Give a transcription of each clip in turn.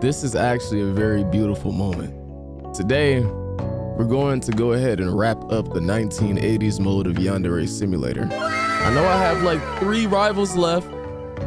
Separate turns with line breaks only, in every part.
this is actually a very beautiful moment. Today, we're going to go ahead and wrap up the 1980s mode of Yandere Simulator. I know I have like three rivals left,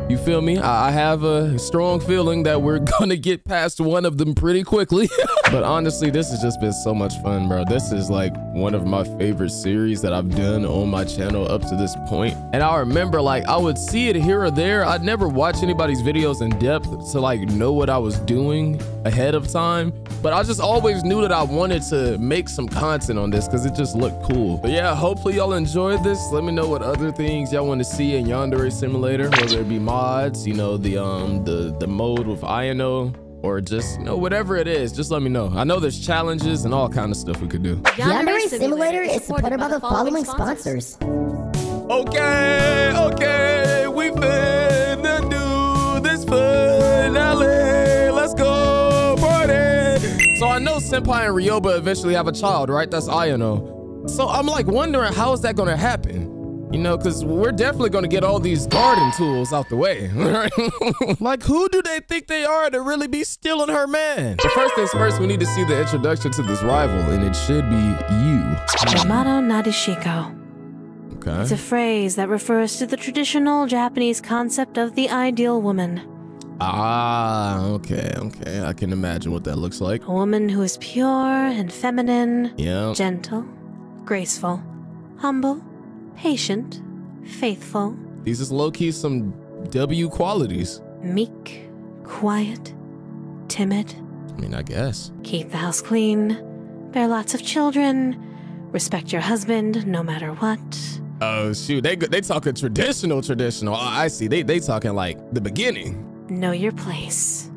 you feel me? I have a strong feeling that we're gonna get past one of them pretty quickly. but honestly, this has just been so much fun, bro. This is like one of my favorite series that I've done on my channel up to this point. And I remember like I would see it here or there. I'd never watch anybody's videos in depth to like know what I was doing ahead of time. But I just always knew that I wanted to make some content on this because it just looked cool. But yeah, hopefully y'all enjoyed this. Let me know what other things y'all want to see in Yandere Simulator, whether it be mods, you know, the um the the mode with Ayano, or just you know whatever it is just let me know. I know there's challenges and all kind of stuff we could do.
Yandere Simulator is supported by the following sponsors.
okay okay we finna do this finale. Let's go party. So i know senpai and ryoba eventually have a child right? That's Ayano. so i'm like wondering how is that gonna happen you know, because we're definitely going to get all these garden tools out the way. Right? like, who do they think they are to really be stealing her man? But first things first, we need to see the introduction to this rival, and it should be you.
Yamato Nadeshiko.
Okay.
It's a phrase that refers to the traditional Japanese concept of the ideal woman.
Ah, okay, okay. I can imagine what that looks like.
A woman who is pure and feminine,
Yeah.
gentle, graceful, humble, patient, faithful,
These is low key some W qualities.
meek, quiet, timid,
I mean, I guess.
keep the house clean, bear lots of children, respect your husband no matter what.
Oh shoot, they they talking traditional, traditional. Oh, I see. They they talking like the beginning.
Know your place.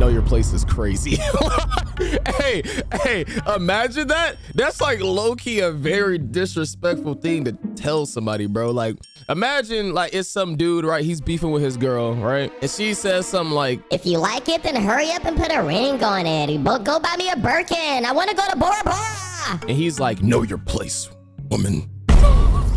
Know your place is crazy. hey, hey, imagine that. That's like low key a very disrespectful thing to tell somebody, bro. Like, imagine like it's some dude, right? He's beefing with his girl, right? And she says something like,
If you like it, then hurry up and put a ring on it. But go buy me a Birkin. I want to go to Bora Bora.
and he's like, know your place, woman.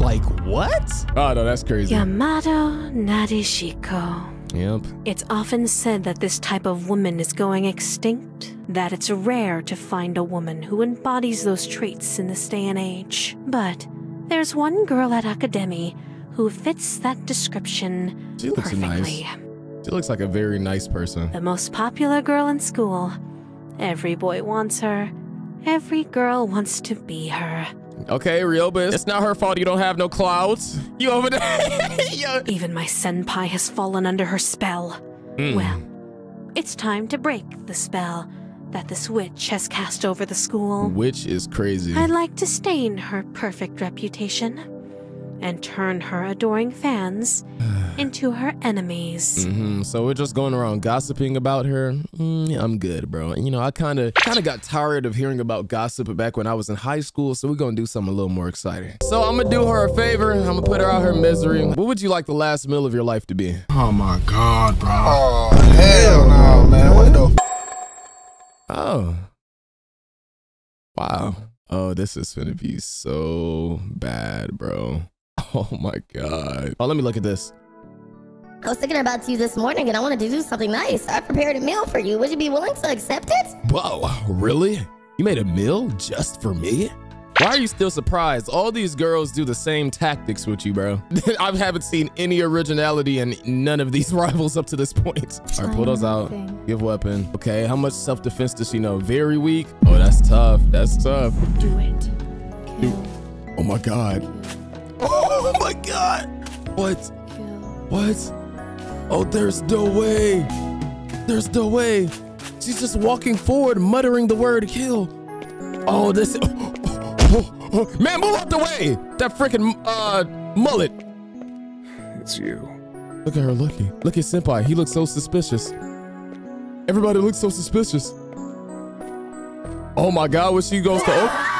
like, what? Oh no, that's crazy.
Yamato Nadeshiko.
Yep.
It's often said that this type of woman is going extinct, that it's rare to find a woman who embodies those traits in this day and age. But there's one girl at Academy who fits that description
She looks
perfectly.
nice. She looks like a very nice person.
The most popular girl in school. Every boy wants her. Every girl wants to be her.
Okay, Ryoba, it's not her fault you don't have no clouds. You over there? Yo.
Even my senpai has fallen under her spell.
Hmm.
Well, it's time to break the spell that this witch has cast over the school.
Which is crazy.
I'd like to stain her perfect reputation and turn her adoring fans into her enemies.
hmm So we're just going around gossiping about her. Mm, I'm good, bro. You know, I kind of kind of got tired of hearing about gossip back when I was in high school. So we're gonna do something a little more exciting. So I'm gonna do her a favor. I'm gonna put her out her misery. What would you like the last meal of your life to be?
Oh my god, bro.
Oh, hell no, man. What the
Oh. Wow. Oh, this is gonna be so bad, bro. Oh my god. Oh, let me look at this.
I was thinking about you this morning and I wanted to do something nice. I prepared a meal for you. Would you be willing to accept it?
Whoa, really? You made a meal just for me? Why are you still surprised? All these girls do the same tactics with you, bro. I haven't seen any originality in none of these rivals up to this point. All right, pull those out. Give weapon. Okay, how much self-defense does she know? Very weak. Oh, that's tough. That's tough.
Do it.
Kill. Oh my god. Oh my god. What? What? Oh, there's no way. There's no way. She's just walking forward, muttering the word kill. Oh, this. oh, Man, move out the way. That freaking uh mullet.
It's you.
Look at her looking. Look at Senpai. He looks so suspicious. Everybody looks so suspicious. Oh my god, when she goes to open.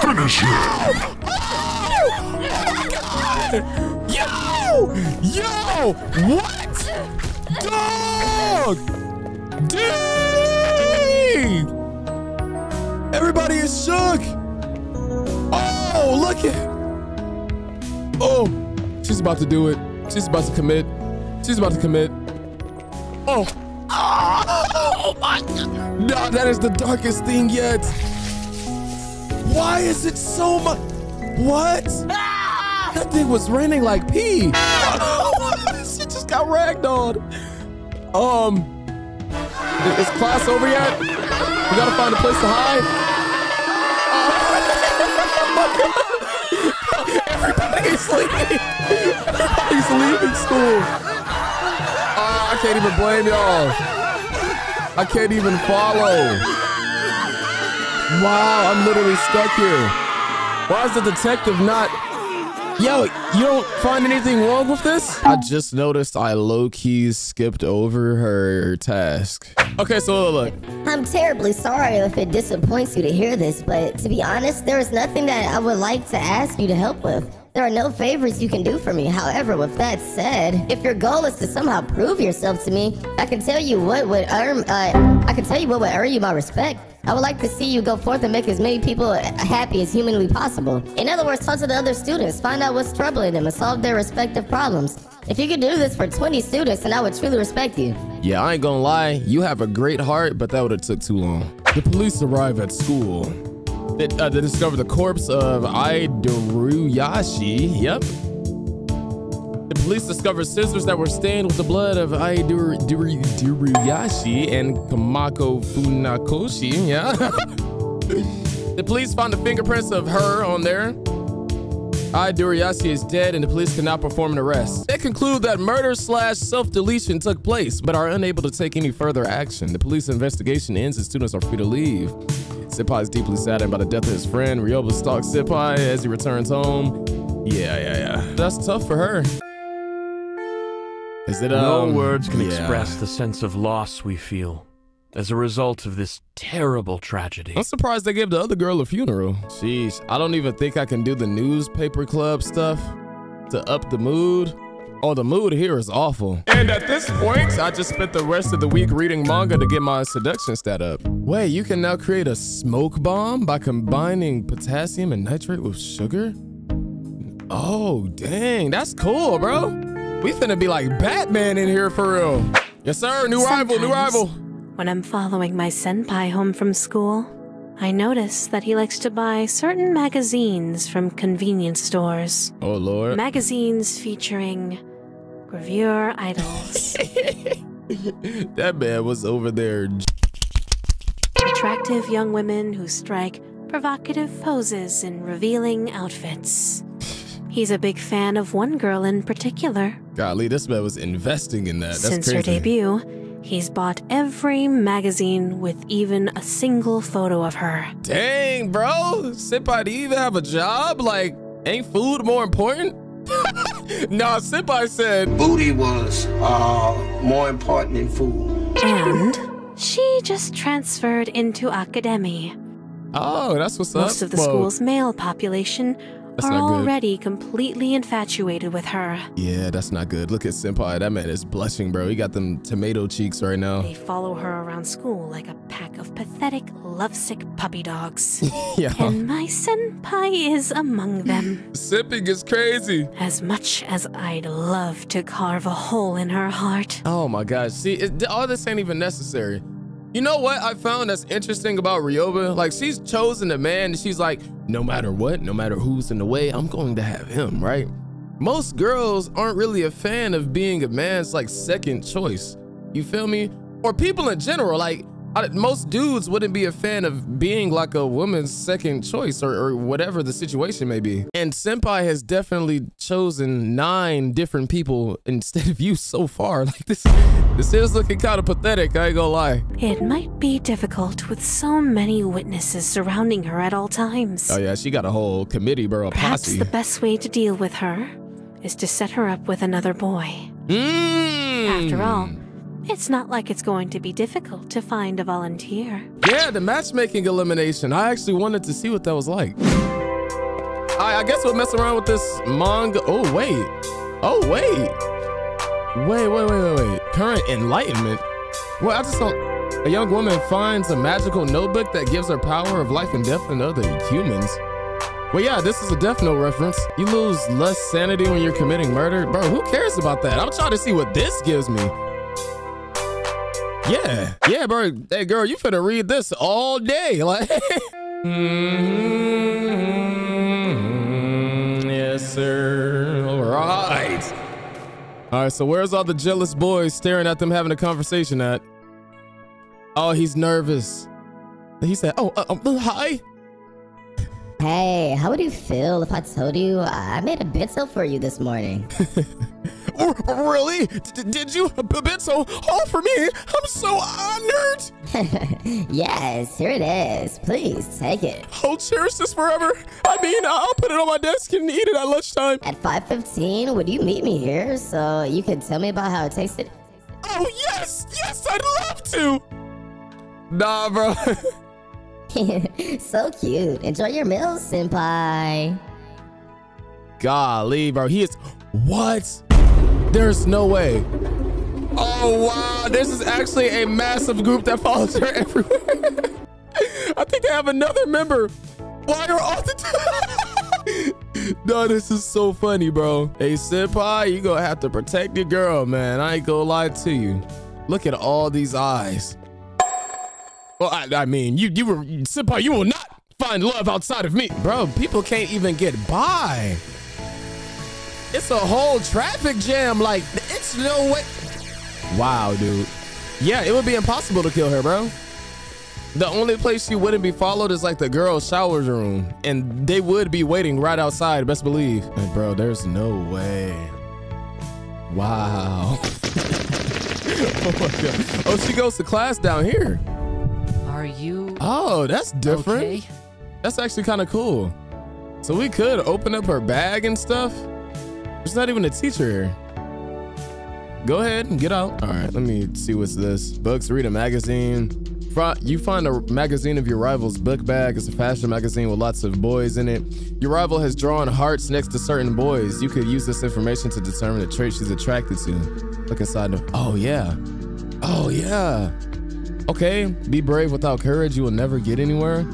Finish it.
Yo! Yo! What? Dog! Dang! Everybody is shook! Oh, look at Oh, she's about to do it. She's about to commit. She's about to commit. Oh. Oh my God. No, that is the darkest thing yet. Why is it so much? What? That thing was raining like pee. she just got ragged on. Um, is class over yet? We gotta find a place to hide. Everybody's leaving. Everybody's leaving school. Uh, I can't even blame y'all. I can't even follow. Wow, I'm literally stuck here. Why is the detective not Yo, you don't find anything wrong with this? I just noticed I low-key skipped over her task. Okay, so look.
I'm terribly sorry if it disappoints you to hear this, but to be honest, there is nothing that I would like to ask you to help with. There are no favors you can do for me. However, with that said, if your goal is to somehow prove yourself to me, I can tell you what would earn uh, I can tell you what would earn you my respect. I would like to see you go forth and make as many people happy as humanly possible. In other words, talk to the other students, find out what's troubling them, and solve their respective problems. If you could do this for 20 students, then I would truly respect you.
Yeah, I ain't gonna lie, you have a great heart, but that would have took too long. The police arrive at school. They, uh, they discover the corpse of Aidaruyashi. Yep, the police discovered scissors that were stained with the blood of Aidaruyashi and Kamako Funakoshi. Yeah. the police found the fingerprints of her on there. Aidaruyashi is dead and the police cannot perform an arrest. They conclude that murder slash self-deletion took place, but are unable to take any further action. The police investigation ends and students are free to leave. Senpai is deeply saddened by the death of his friend. Ryoba stalks Senpai as he returns home. Yeah, yeah, yeah. That's tough for her. Is it,
no
um,
words can
yeah.
express the sense of loss we feel as a result of this terrible tragedy.
I'm surprised they gave the other girl a funeral. Sheesh, I don't even think I can do the newspaper club stuff to up the mood. Oh, the mood here is awful. And at this point, I just spent the rest of the week reading manga to get my seduction stat up. Wait, you can now create a smoke bomb by combining potassium and nitrate with sugar? Oh, dang, that's cool, bro. We finna be like Batman in here for real. Yes, sir. New rival, new rival.
When I'm following my senpai home from school, I notice that he likes to buy certain magazines from convenience stores.
Oh, Lord.
Magazines featuring gravure idols,
that man was over there.
attractive young women who strike provocative poses in revealing outfits. He's a big fan of one girl in particular.
Golly, this man was investing in that. That's
Since
crazy.
her debut, he's bought every magazine with even a single photo of her.
Dang, bro. Senpai, do you even have a job? Like, ain't food more important? Nah, Senpai said,
Booty was uh, more important than food.
And she just transferred into Academy.
oh, that's what's up.
Most of the
Whoa.
school's male population
That's
are already completely infatuated with her.
Yeah, that's not good. Look at Senpai. That man is blushing, bro. He got them tomato cheeks right now.
They follow her around school like a pack of pathetic, lovesick puppy dogs.
yeah.
and my senpai is among them.
Sipping is crazy.
As much as I'd love to carve a hole in her heart.
Oh my gosh. See, it, all this ain't even necessary. You know what I found that's interesting about Ryoba? Like, she's chosen a man and she's like, no matter what, no matter who's in the way, I'm going to have him, right? Most girls aren't really a fan of being a man's like second choice. You feel me? Or people in general, like, I- most dudes wouldn't be a fan of being like a woman's second choice or, or whatever the situation may be. And Senpai has definitely chosen nine different people instead of you so far. Like this, this is looking kind of pathetic. I ain't gonna lie.
It might be difficult with so many witnesses surrounding her at all times.
Oh yeah, she got a whole committee, bro, a
Perhaps
posse.
the best way to deal with her is to set her up with another boy.
Mm.
After all, it's not like it's going to be difficult to find a volunteer.
Yeah, the matchmaking elimination. I actually wanted to see what that was like. I, I guess we'll mess around with this manga. Oh, wait. Oh, wait. Wait, wait, wait, wait, wait. Current enlightenment? Well, I just don't. A young woman finds a magical notebook that gives her power of life and death in other humans. Well, yeah, this is a Death Note reference. You lose less sanity when you're committing murder. Bro, who cares about that? I'm trying to see what this gives me. Yeah, yeah, bro. Hey, girl, you finna read this all day. Like, mm-hmm. yes, sir. All right. All right, so where's all the jealous boys staring at them having a conversation at? Oh, he's nervous. He said, oh, uh, um, hi.
Hey, how would you feel if I told you uh, I made a bento for you this morning?
Oh, really? D did you? A bento all for me? I'm so honored.
yes, here it is. Please take it.
I'll cherish this forever. I mean, I'll put it on my desk and eat it at lunchtime.
At 5.15, would you meet me here so you could tell me about how it tasted?
Oh, yes! Yes, I'd love to! Nah, bro.
so cute. Enjoy your meal, senpai.
Golly, bro. He is. What? There's no way. Oh, wow. This is actually a massive group that follows her everywhere. I think they have another member. Why are all the No, this is so funny, bro. Hey, senpai, you gonna have to protect your girl, man. I ain't gonna lie to you. Look at all these eyes. Well, I, I mean, you you were senpai. You will not find love outside of me, bro. People can't even get by. It's a whole traffic jam. Like, it's no way. Wow, dude. Yeah, it would be impossible to kill her, bro. The only place she wouldn't be followed is like the girls' showers room, and they would be waiting right outside. Best believe. And bro, there's no way. Wow. oh my god. Oh, she goes to class down here.
Are you?
Oh, that's different.
Okay?
That's actually kind of cool. So we could open up her bag and stuff. There's not even a teacher here. Go ahead and get out. All right, let me see what's this. Books, read a magazine. You find a magazine of your rival's book bag. It's a fashion magazine with lots of boys in it. Your rival has drawn hearts next to certain boys. You could use this information to determine the trait she's attracted to. Look inside the, oh yeah. Oh yeah. Okay, be brave without courage, you will never get anywhere.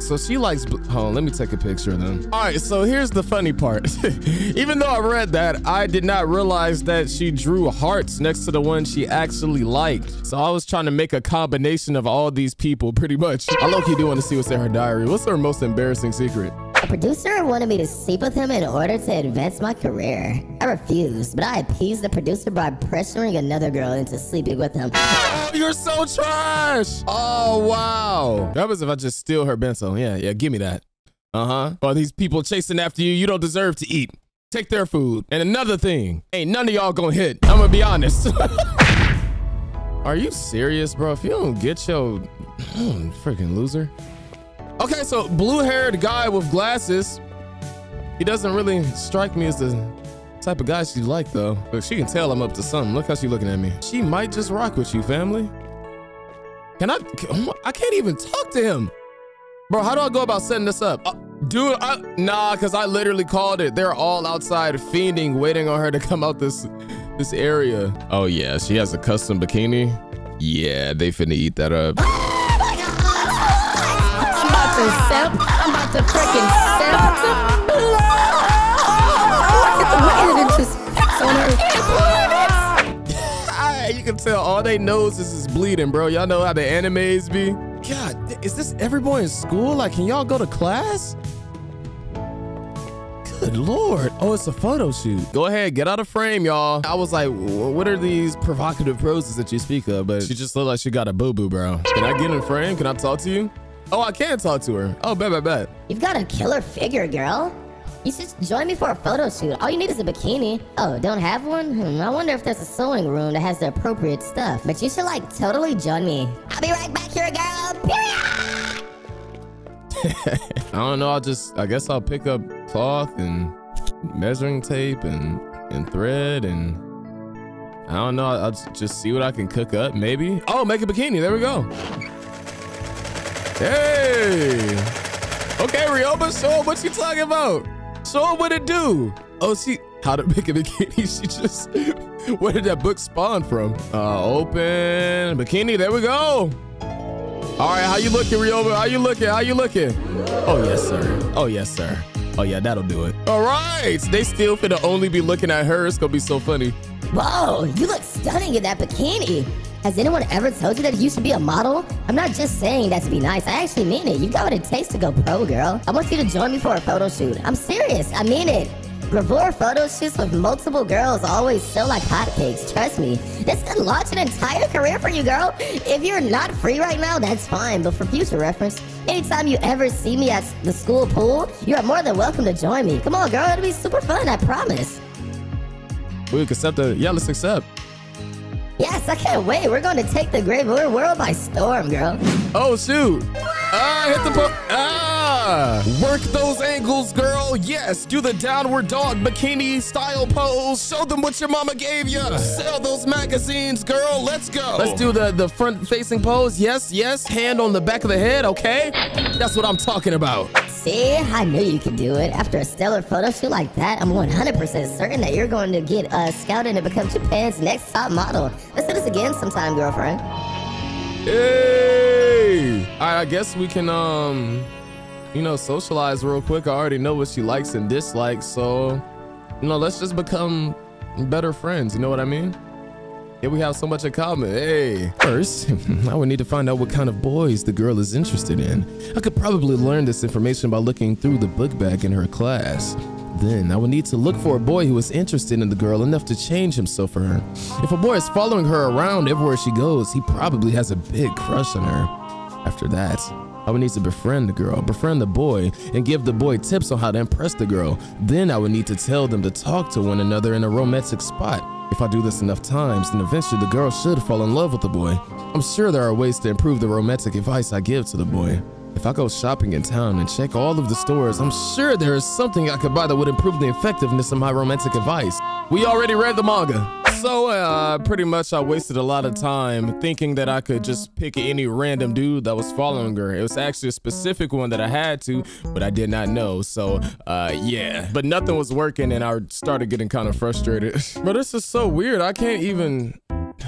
So she likes, hold on, let me take a picture of them. All right, so here's the funny part. Even though I read that, I did not realize that she drew hearts next to the one she actually liked. So I was trying to make a combination of all these people pretty much. I low-key do want to see what's in her diary. What's her most embarrassing secret?
The producer wanted me to sleep with him in order to advance my career. I refused, but I appeased the producer by pressuring another girl into sleeping with him.
Oh, you're so trash! Oh, wow. That was if I just steal her bento. Yeah, yeah, give me that. Uh-huh. All these people chasing after you, you don't deserve to eat. Take their food. And another thing, ain't none of y'all gonna hit. I'm gonna be honest. Are you serious, bro? If you don't get your freaking loser. Okay, so blue-haired guy with glasses. He doesn't really strike me as the type of guy she like though. But she can tell I'm up to something. Look how she looking at me. She might just rock with you, family. Can I? Can, I can't even talk to him. Bro, how do I go about setting this up? Uh, dude, I, nah, because I literally called it. They're all outside fiending, waiting on her to come out this this area. Oh yeah, she has a custom bikini. Yeah, they finna eat that up.
to. I'm about to freaking just on her.
you can tell all they noses is bleeding, bro. Y'all know how the animes be. God, is this every boy in school? Like, can y'all go to class? Good lord. Oh, it's a photo shoot. Go ahead, get out of frame, y'all. I was like, what are these provocative poses that you speak of? But she just looked like she got a boo-boo, bro. Can I get in frame? Can I talk to you? Oh, I can talk to her. Oh, bet, bet, bet.
You've got a killer figure, girl. You should join me for a photo shoot. All you need is a bikini. Oh, don't have one? Hmm, I wonder if there's a sewing room that has the appropriate stuff. But you should, like, totally join me. I'll be right back here, girl. Period!
I don't know. I'll just, I guess I'll pick up cloth and measuring tape and, and thread and I don't know. I'll just see what I can cook up, maybe. Oh, make a bikini. There we go. Hey. Okay, Ryoba, show him what you talking about. So what it do. Oh, she, how to make a bikini. She just, where did that book spawn from? Uh, open bikini. There we go. All right, how you looking, Ryoba? How you looking? How you looking? Oh, yes, sir. Oh, yes, sir. Oh, yeah, that'll do it. All right. They still finna only be looking at her. It's gonna be so funny.
Whoa, you look stunning in that bikini. Has anyone ever told you that you should be a model? I'm not just saying that to be nice. I actually mean it. You got what it takes to go pro, girl. I want you to join me for a photo shoot. I'm serious. I mean it. Gravure photo shoots with multiple girls always sell like hotcakes. Trust me. This could launch an entire career for you, girl. If you're not free right now, that's fine. But for future reference, anytime you ever see me at the school pool, you are more than welcome to join me. Come on, girl. It'll be super fun. I promise.
We accept the yeah. Let's accept.
Yes, I can't wait. We're going to take the Gravure world by storm, girl.
Oh shoot! Ah, hit the po- ah! Work those angles, girl. Yes, do the downward dog bikini style pose. Show them what your mama gave you. Sell those magazines, girl. Let's go. Let's do the the front facing pose. Yes, yes. Hand on the back of the head. Okay, that's what I'm talking about.
See, I knew you could do it. After a stellar photo shoot like that, I'm 100% certain that you're going to get uh, scouted and become Japan's next top model. Let's do this again sometime, girlfriend.
Hey! All right, I guess we can, um, you know, socialize real quick. I already know what she likes and dislikes, so, you know, let's just become better friends. You know what I mean? Yeah, we have so much in common. Hey. First, I would need to find out what kind of boys the girl is interested in. I could probably learn this information by looking through the book bag in her class. Then I would need to look for a boy who is interested in the girl enough to change himself for her. If a boy is following her around everywhere she goes, he probably has a big crush on her. After that, I would need to befriend the girl, befriend the boy, and give the boy tips on how to impress the girl. Then I would need to tell them to talk to one another in a romantic spot. If I do this enough times, then eventually the girl should fall in love with the boy. I'm sure there are ways to improve the romantic advice I give to the boy. If I go shopping in town and check all of the stores, I'm sure there is something I could buy that would improve the effectiveness of my romantic advice. We already read the manga. So, uh, pretty much I wasted a lot of time thinking that I could just pick any random dude that was following her. It was actually a specific one that I had to, but I did not know. So, uh, yeah. But nothing was working and I started getting kind of frustrated. but this is so weird. I can't even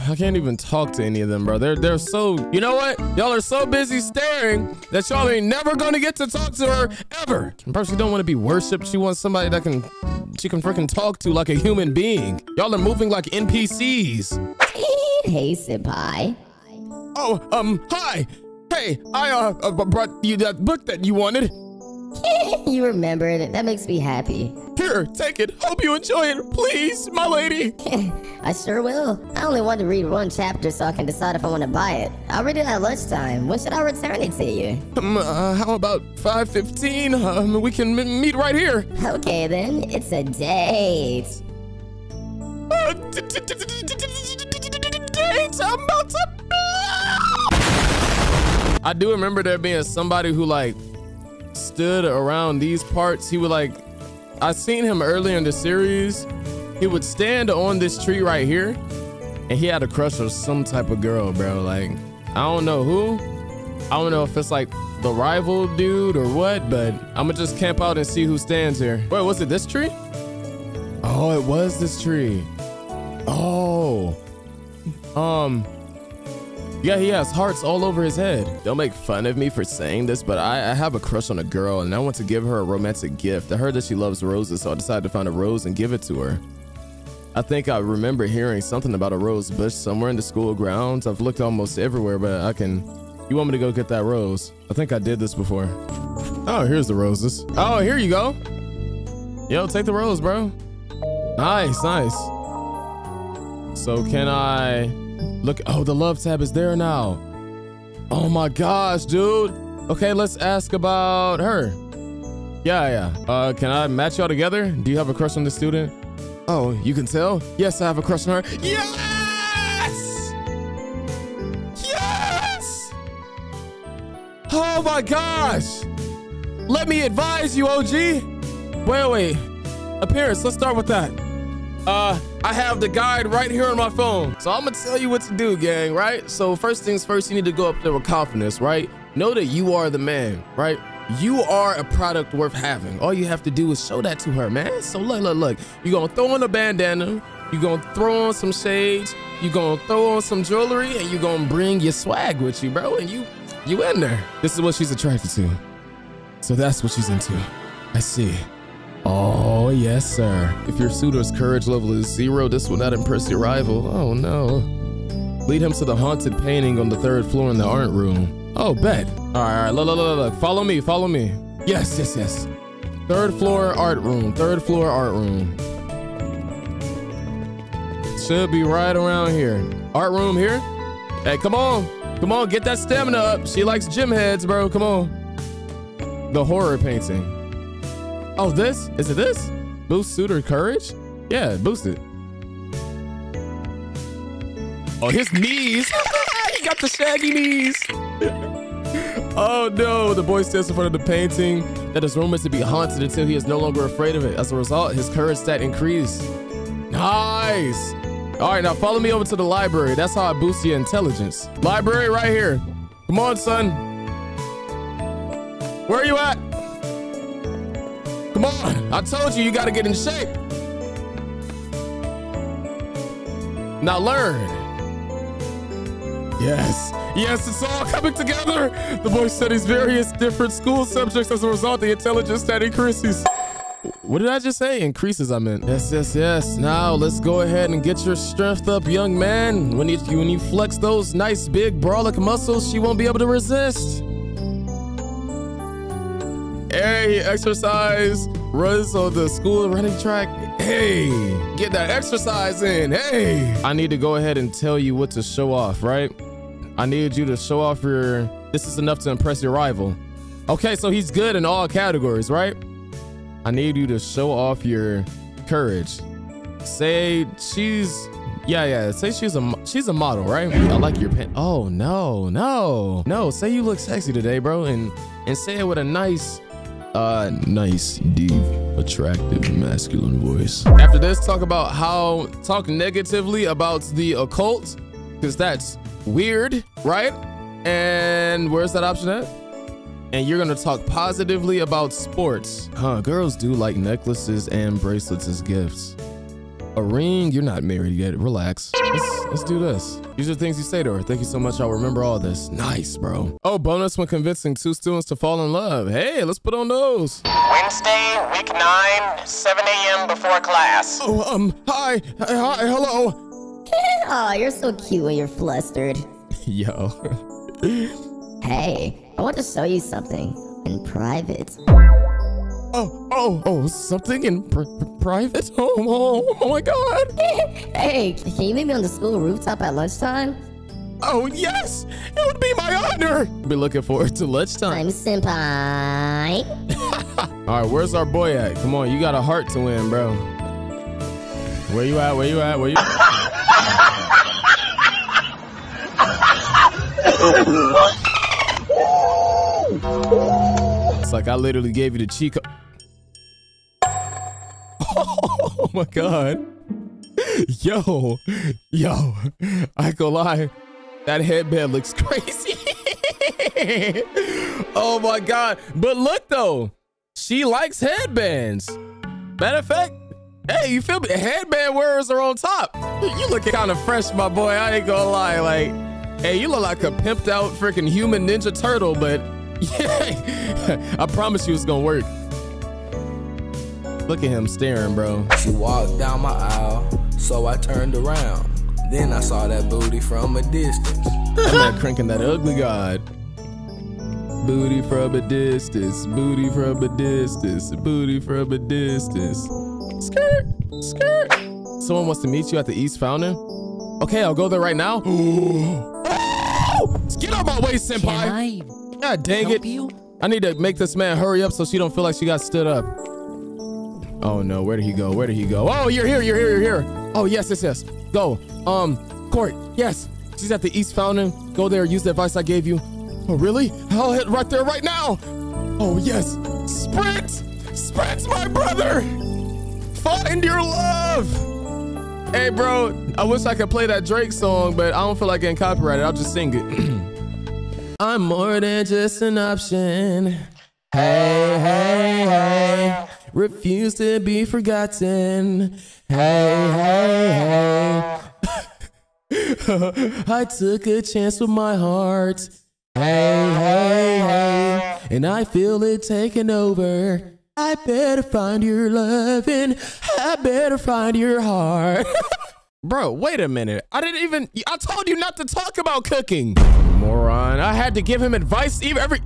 I can't even talk to any of them, bro. They're they're so you know what? Y'all are so busy staring that y'all ain't never gonna get to talk to her ever. Perhaps she don't want to be worshipped. She wants somebody that can she can freaking talk to like a human being. Y'all are moving like NPCs.
hey, senpai.
Oh, um, hi. Hey, I uh, uh brought you that book that you wanted.
You remembered it. That makes me happy.
Here, take it. Hope you enjoy it. Please, my lady.
I sure will. I only want to read one chapter so I can decide if I want to buy it. I'll read it at lunchtime. When should I return it to you?
Um, uh, how about 5.15? Um, we can meet right here.
Okay, then. It's a date.
Uh, date? I'm about to... I do remember there being somebody who, like, stood around these parts. He would, like, I seen him earlier in the series. He would stand on this tree right here, and he had a crush on some type of girl, bro. Like, I don't know who. I don't know if it's like the rival dude or what, but I'm gonna just camp out and see who stands here. Wait, was it this tree? Oh, it was this tree. Oh. Um, yeah, he has hearts all over his head. Don't make fun of me for saying this, but I, I, have a crush on a girl and I want to give her a romantic gift. I heard that she loves roses, so I decided to find a rose and give it to her. I think I remember hearing something about a rose bush somewhere in the school grounds. I've looked almost everywhere, but I can... You want me to go get that rose? I think I did this before. Oh, here's the roses. Oh, here you go. Yo, take the rose, bro. Nice, nice. So can I... Look, oh, the love tab is there now. Oh my gosh, dude. Okay, let's ask about her. Yeah, yeah. Uh, can I match y'all together? Do you have a crush on this student? Oh, you can tell? Yes, I have a crush on her. Yes! Yes! Oh my gosh! Let me advise you, OG. Wait, wait. Appearance, let's start with that. Uh, I have the guide right here on my phone. So I'm gonna tell you what to do, gang, right? So first things first, you need to go up there with confidence, right? Know that you are the man, right? You are a product worth having. All you have to do is show that to her, man. So look, look, look. You're gonna throw on a bandana, you're gonna throw on some shades, you're gonna throw on some jewelry, and you're gonna bring your swag with you, bro. And you you in there. This is what she's attracted to. So that's what she's into. I see. Oh, yes, sir. If your suitor's courage level is zero, this will not impress your rival. Oh, no. Lead him to the haunted painting on the third floor in the art room. Oh, bet. All right, all right, look, look, look, look. Follow me, follow me. Yes, yes, yes. Third floor art room, third floor art room. Should be right around here. Art room here. Hey, come on. Come on, get that stamina up. She likes gym heads, bro. Come on. The horror painting. Oh, this? Is it this? Boost suitor courage? Yeah, boost it. Oh, his knees. he got the shaggy knees. oh no, the boy stands in front of the painting that is rumored to be haunted until he is no longer afraid of it. As a result, his courage stat increased. Nice. All right, now follow me over to the library. That's how I boost your intelligence. Library right here. Come on, son. Where are you at? Come on. I told you, you got to get in shape. Now learn. Yes, yes, it's all coming together. The boy studies various different school subjects as a result, the intelligence stat increases. What did I just say? Increases, I meant. Yes, yes, yes. Now let's go ahead and get your strength up, young man. When you, when you flex those nice big brolic muscles, she won't be able to resist. Hey, exercise, runs on the school running track. Hey, get that exercise in. Hey, I need to go ahead and tell you what to show off, right? I need you to show off your, this is enough to impress your rival. Okay, so he's good in all categories, right? I need you to show off your courage. Say she's, yeah, yeah. Say she's a she's a model, right? I like your pen. Oh no, no, no. Say you look sexy today, bro, and and say it with a nice, uh, nice, deep, attractive, masculine voice. After this, talk about how talk negatively about the occult, because that's weird, right? And where's that option at? and you're gonna talk positively about sports. Huh, girls do like necklaces and bracelets as gifts. A ring, you're not married yet, relax. Let's, let's do this. These are things you say to her. Thank you so much, I'll remember all this. Nice, bro. Oh, bonus when convincing two students to fall in love. Hey, let's put on those.
Wednesday, week 9, 7 a.m. before class.
Oh, um, hi, hi, hello.
oh, you're so cute when you're flustered.
Yo.
hey, I want to show you something in private.
Oh, oh, oh, something in pr private? Oh, oh, oh my god.
hey, can you meet me on the school rooftop at lunchtime?
Oh, yes! It would be my honor! Be looking forward to lunchtime.
I'm Senpai.
All right, where's our boy at? Come on, you got a heart to win, bro. Where you at? Where you at? Where you It's like I literally gave you the cheek. Oh my god. Yo, yo, I go lie. That headband looks crazy. oh my god. But look though, she likes headbands. Matter of fact, hey, you feel me? Headband wearers are on top. You look kind of fresh, my boy. I ain't gonna lie. Like, hey, you look like a pimped out freaking human ninja turtle, but yeah, I promise you it's gonna work. Look at him staring, bro.
She walked down my aisle, so I turned around. Then I saw that booty from a distance.
I'm not cranking that ugly god. Booty from a distance, booty from a distance, booty from a distance. Skirt, skirt. Someone wants to meet you at the East Fountain? Okay, I'll go there right now. Get out my way, senpai. God dang it.
you?
I need to make this man hurry up so she don't feel like she got stood up. Oh no, where did he go? Where did he go? Oh, you're here, you're here, you're here. Oh, yes, yes, yes. Go. Um, Court, yes. She's at the East Fountain. Go there, use the advice I gave you. Oh, really? I'll hit right there right now. Oh, yes. Sprint! Sprint, my brother! Find your love! Hey, bro, I wish I could play that Drake song, but I don't feel like getting copyrighted. I'll just sing it. I'm more than just an option. Hey, hey, hey. Refuse to be forgotten. Hey, hey, hey. I took a chance with my heart. Hey, hey, hey. And I feel it taking over. I better find your loving. I better find your heart. Bro, wait a minute. I didn't even, I told you not to talk about cooking. Moron. I had to give him advice even every,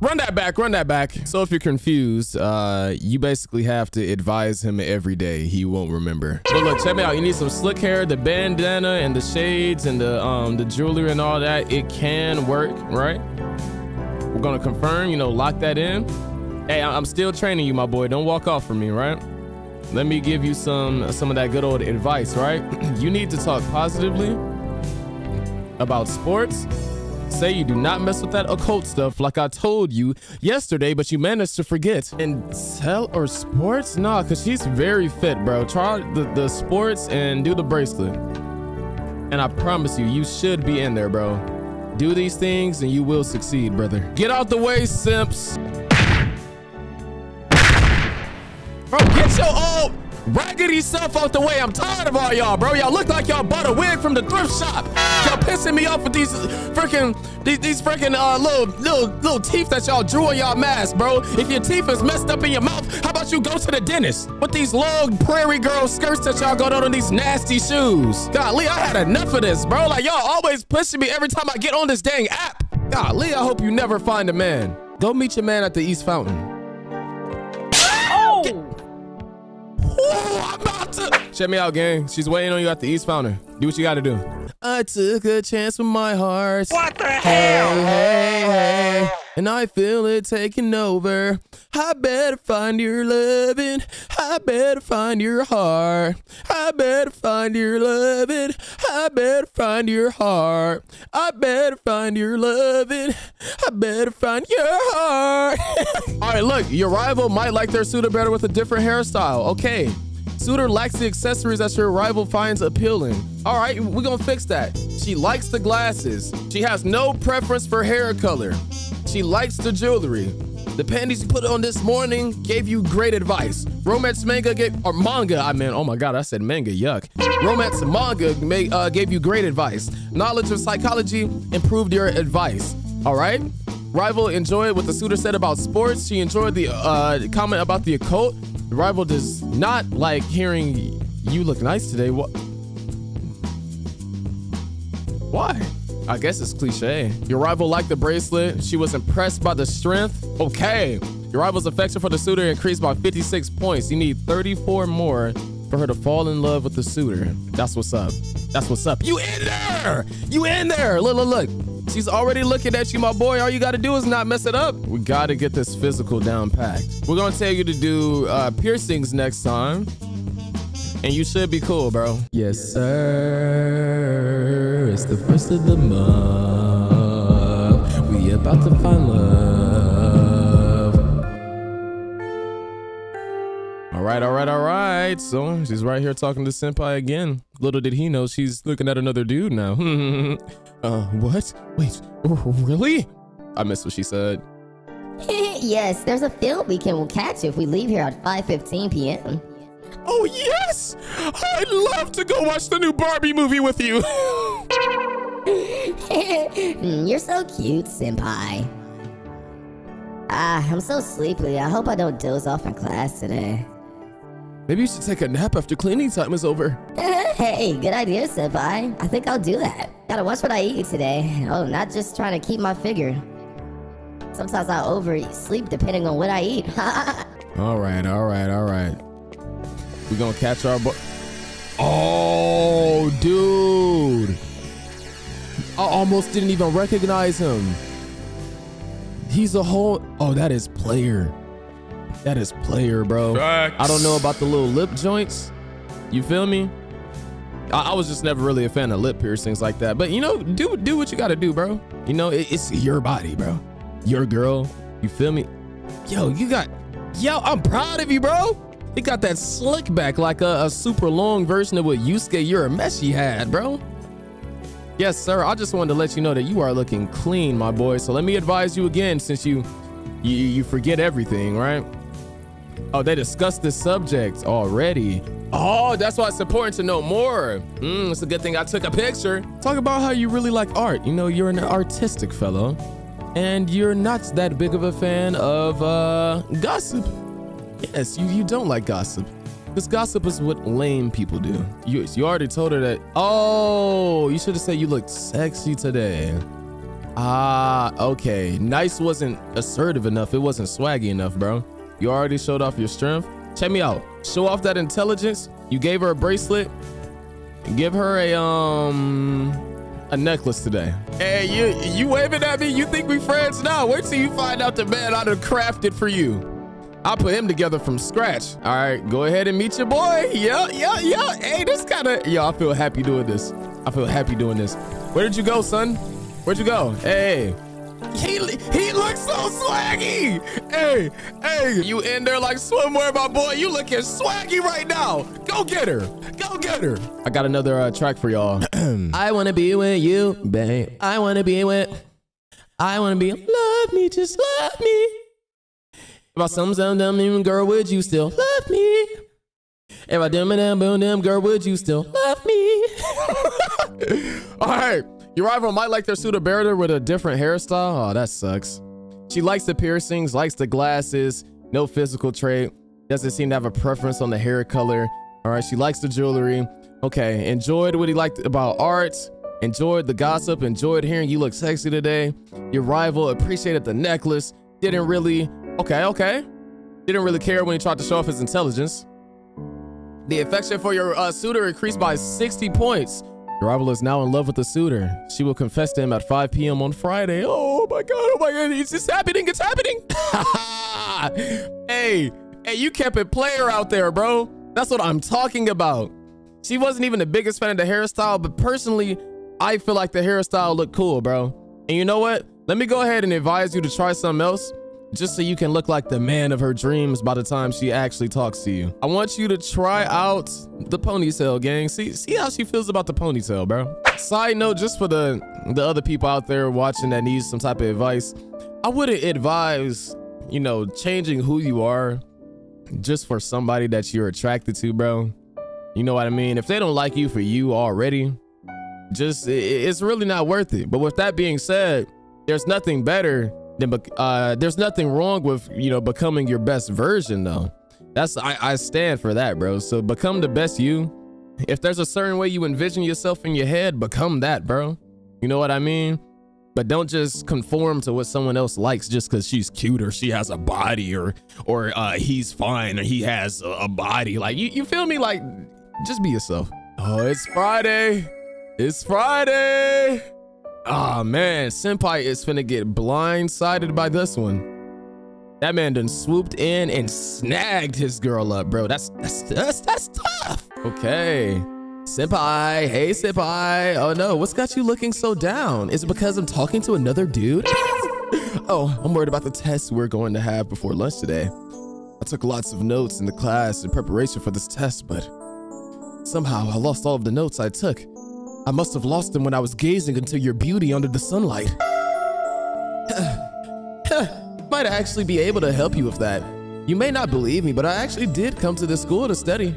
run that back, run that back. So if you're confused, uh, you basically have to advise him every day. He won't remember. But look, check me out. You need some slick hair, the bandana and the shades and the, um, the jewelry and all that. It can work, right? We're gonna confirm, you know, lock that in. Hey, I'm still training you, my boy. Don't walk off from me, right? Let me give you some some of that good old advice, right? you need to talk positively about sports. Say you do not mess with that occult stuff like I told you yesterday, but you managed to forget. And tell or sports? Nah, cause she's very fit, bro. Try the, the sports and do the bracelet. And I promise you, you should be in there, bro. Do these things and you will succeed, brother. Get out the way, simps. Bro, get your old raggedy self out the way. I'm tired of all y'all, bro. Y'all look like y'all bought a wig from the thrift shop. Y'all pissing me off with these freaking these, these freaking uh, little little little teeth that y'all drew on y'all mask, bro. If your teeth is messed up in your mouth, how about you go to the dentist? With these long prairie girl skirts that y'all got on and these nasty shoes. Golly, I had enough of this, bro. Like y'all always pushing me every time I get on this dang app. Golly, I hope you never find a man. Go meet your man at the East Fountain. I'm about to. Check me out, gang. She's waiting on you at the East Fountain. Do what you gotta do. I took a chance with my heart.
What the
Hey,
hell?
hey, hey. And I feel it taking over. I better find your loving. I better find your heart. I better find your loving. I better find your heart. I better find your loving. I better find your heart. All right, look, your rival might like their suitor better with a different hairstyle. Okay. Suitor lacks the accessories that your rival finds appealing. All right, we're gonna fix that. She likes the glasses. She has no preference for hair color. She likes the jewelry. The panties you put on this morning gave you great advice. Romance manga gave, or manga, I mean, oh my God, I said manga, yuck. Romance manga may, uh, gave you great advice. Knowledge of psychology improved your advice. All right? Rival enjoyed what the suitor said about sports. She enjoyed the uh, comment about the occult. The rival does not like hearing you look nice today. What? Why? I guess it's cliche. Your rival liked the bracelet. She was impressed by the strength. Okay. Your rival's affection for the suitor increased by 56 points. You need 34 more for her to fall in love with the suitor. That's what's up. That's what's up. You in there? You in there? Look, look, look. She's already looking at you, my boy. All you got to do is not mess it up. We got to get this physical down packed. We're going to tell you to do uh, piercings next time. And you should be cool, bro. Yes, sir. It's the first of the month. We about to find love. All right, all right, all right. So she's right here talking to Senpai again. Little did he know she's looking at another dude now. uh, what? Wait, really? I missed what she said.
yes, there's a field we can catch if we leave here at 5:15 p.m.
Oh yes! I'd love to go watch the new Barbie movie with you.
You're so cute, senpai. Ah, I'm so sleepy. I hope I don't doze off in class today.
Maybe you should take a nap after cleaning time is over.
hey, good idea, senpai. I think I'll do that. Gotta watch what I eat today. Oh, not just trying to keep my figure. Sometimes I overeat sleep depending on what I eat.
All right, all right, all right. We gonna catch our boy. Oh, dude. I almost didn't even recognize him. He's a whole. Oh, that is player. That is player, bro.
Facts.
I don't know about the little lip joints. You feel me? I, I was just never really a fan of lip piercings like that. But you know, do do what you gotta do, bro. You know, it, it's your body, bro. Your girl. You feel me? Yo, you got. Yo, I'm proud of you, bro. He got that slick back like a, a super long version of what Yusuke Urameshi had, bro. Yes, sir. I just wanted to let you know that you are looking clean, my boy. So let me advise you again, since you you, you forget everything, right? Oh, they discussed this subject already. Oh, that's why it's important to know more. Mm, it's a good thing I took a picture. Talk about how you really like art. You know, you're an artistic fellow, and you're not that big of a fan of uh, gossip. Yes, you, you don't like gossip. This gossip is what lame people do. You, you already told her that. Oh, you should have said you looked sexy today. Ah, okay. Nice wasn't assertive enough. It wasn't swaggy enough, bro. You already showed off your strength. Check me out. Show off that intelligence. You gave her a bracelet. Give her a um a necklace today. Hey, you you waving at me? You think we friends now? Wait till you find out the man I done crafted for you. I put him together from scratch. All right, go ahead and meet your boy. Yeah, yeah, yeah. Hey, this kind of, yo, I feel happy doing this. I feel happy doing this. Where did you go, son? Where'd you go? Hey, he, he looks so swaggy. Hey, hey, you in there like swimwear, my boy. You looking swaggy right now. Go get her. Go get her. I got another uh, track for y'all. I want to be with you, babe. I want to be with, I want to be, love me, just love me. If I some some dumb girl, would you still love me? If I dim and boom them girl, would you still love me? All right, your rival might like their suitor better with a different hairstyle. Oh, that sucks. She likes the piercings, likes the glasses, no physical trait, doesn't seem to have a preference on the hair color. All right, she likes the jewelry. Okay, enjoyed what he liked about art, enjoyed the gossip, enjoyed hearing you look sexy today. Your rival appreciated the necklace, didn't really Okay, okay. Didn't really care when he tried to show off his intelligence. The affection for your uh, suitor increased by 60 points. Rival is now in love with the suitor. She will confess to him at 5 p.m. on Friday. Oh my God, oh my God, it's just happening, it's happening. hey, hey, you kept it player out there, bro. That's what I'm talking about. She wasn't even the biggest fan of the hairstyle, but personally, I feel like the hairstyle looked cool, bro. And you know what? Let me go ahead and advise you to try something else just so you can look like the man of her dreams by the time she actually talks to you. I want you to try out the ponytail gang. See, see how she feels about the ponytail, bro. Side note, just for the, the other people out there watching that need some type of advice, I wouldn't advise, you know, changing who you are just for somebody that you're attracted to, bro. You know what I mean? If they don't like you for you already, just, it's really not worth it. But with that being said, there's nothing better then uh, there's nothing wrong with you know becoming your best version though. That's I, I stand for that, bro. So become the best you. If there's a certain way you envision yourself in your head, become that, bro. You know what I mean? But don't just conform to what someone else likes just because she's cute or she has a body or or uh, he's fine or he has a, a body. Like you, you feel me? Like just be yourself. Oh, it's Friday. It's Friday. Ah, oh, man, Senpai is finna get blindsided by this one. That man done swooped in and snagged his girl up, bro. That's that's that's, that's tough. Okay. Senpai, hey Senpai. Oh no, what's got you looking so down? Is it because I'm talking to another dude? oh, I'm worried about the test we're going to have before lunch today. I took lots of notes in the class in preparation for this test, but somehow I lost all of the notes I took. I must have lost them when I was gazing into your beauty under the sunlight. Might actually be able to help you with that. You may not believe me, but I actually did come to this school to study.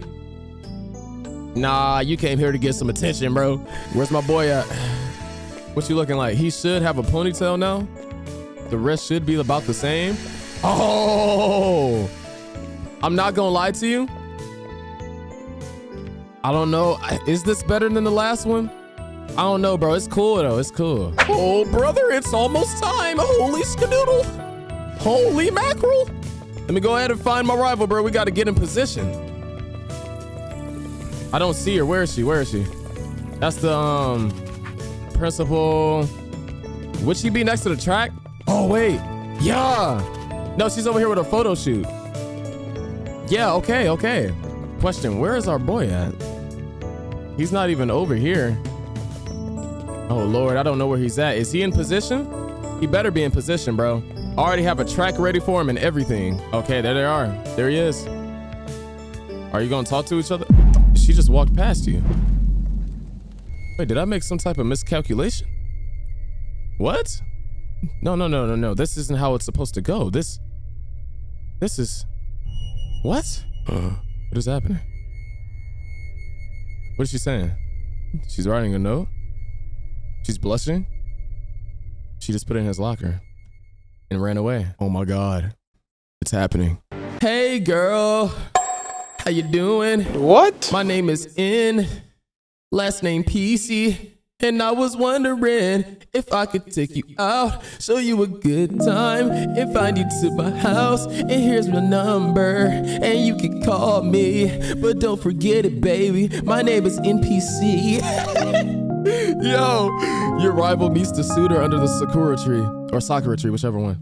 Nah, you came here to get some attention, bro. Where's my boy at? What you looking like? He should have a ponytail now. The rest should be about the same. Oh, I'm not gonna lie to you. I don't know. Is this better than the last one? I don't know, bro. It's cool, though. It's cool. Oh, brother, it's almost time. Holy skadoodle. Holy mackerel. Let me go ahead and find my rival, bro. We got to get in position. I don't see her. Where is she? Where is she? That's the um principal. Would she be next to the track? Oh, wait. Yeah. No, she's over here with a photo shoot. Yeah, okay, okay. Question, where is our boy at? He's not even over here. Oh, Lord, I don't know where he's at. Is he in position? He better be in position, bro. I already have a track ready for him and everything. Okay, there they are. There he is. Are you going to talk to each other? She just walked past you. Wait, did I make some type of miscalculation? What? No, no, no, no, no. This isn't how it's supposed to go. This... This is... What? Uh, what is happening? What is she saying? She's writing a note? She's blushing. She just put it in his locker and ran away. Oh my God. It's happening. Hey, girl. How you doing?
What?
My name is N. Last name PC. And I was wondering if I could take you out, show you a good time, invite you to my house. And here's my number, and you can call me. But don't forget it, baby. My name is NPC. Yo, your rival meets the suitor under the Sakura tree, or Sakura tree, whichever one.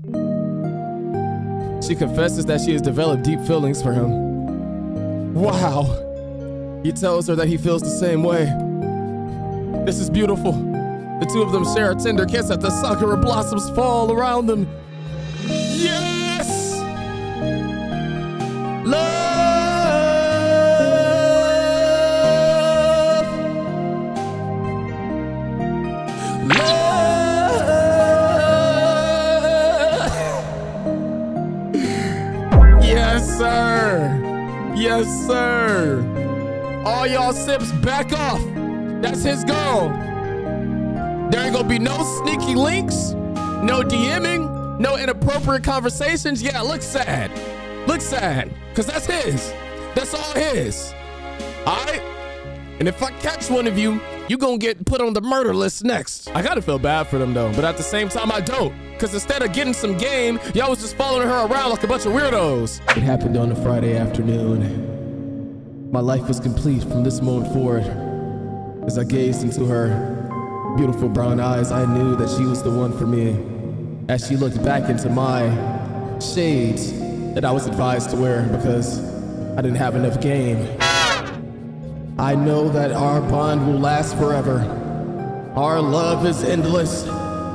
She confesses that she has developed deep feelings for him. Wow. He tells her that he feels the same way. This is beautiful. The two of them share a tender kiss as the sakura blossoms fall around them. Yes! Love! Sir! Yes, sir! All y'all sips back off! That's his goal. There ain't gonna be no sneaky links, no DMing, no inappropriate conversations. Yeah, look sad. Look sad. Cause that's his. That's all his. Alright? And if I catch one of you, you gonna get put on the murder list next. I gotta feel bad for them though, but at the same time I don't. Cause instead of getting some game, y'all was just following her around like a bunch of weirdos. It happened on a Friday afternoon. My life was complete from this moment forward. As I gazed into her beautiful brown eyes, I knew that she was the one for me. As she looked back into my shades that I was advised to wear because I didn't have enough game. I know that our bond will last forever. Our love is endless.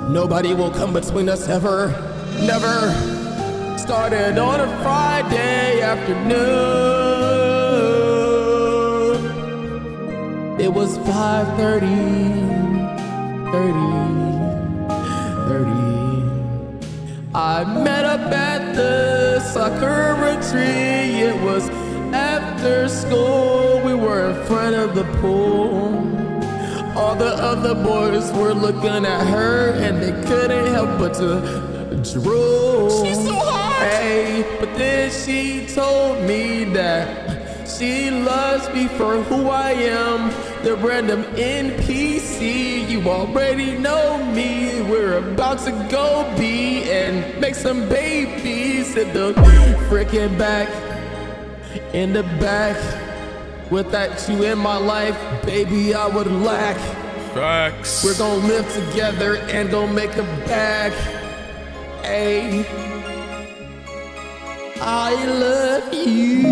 Nobody will come between us ever. Never. Started on a Friday afternoon. It was 5:30, 30, 30. I met up at the Sakura tree. It was after school. We were in front of the pool. All the other boys were looking at her and they couldn't help but to drool. She's so hot. Hey, but then she told me that she loves me for who I am. The random NPC, you already know me. We're about to go be and make some babies in the freaking back, in the back. Without you in my life, baby, I would lack.
Facts.
We're gonna live together and gonna make a bag. Hey, I love you.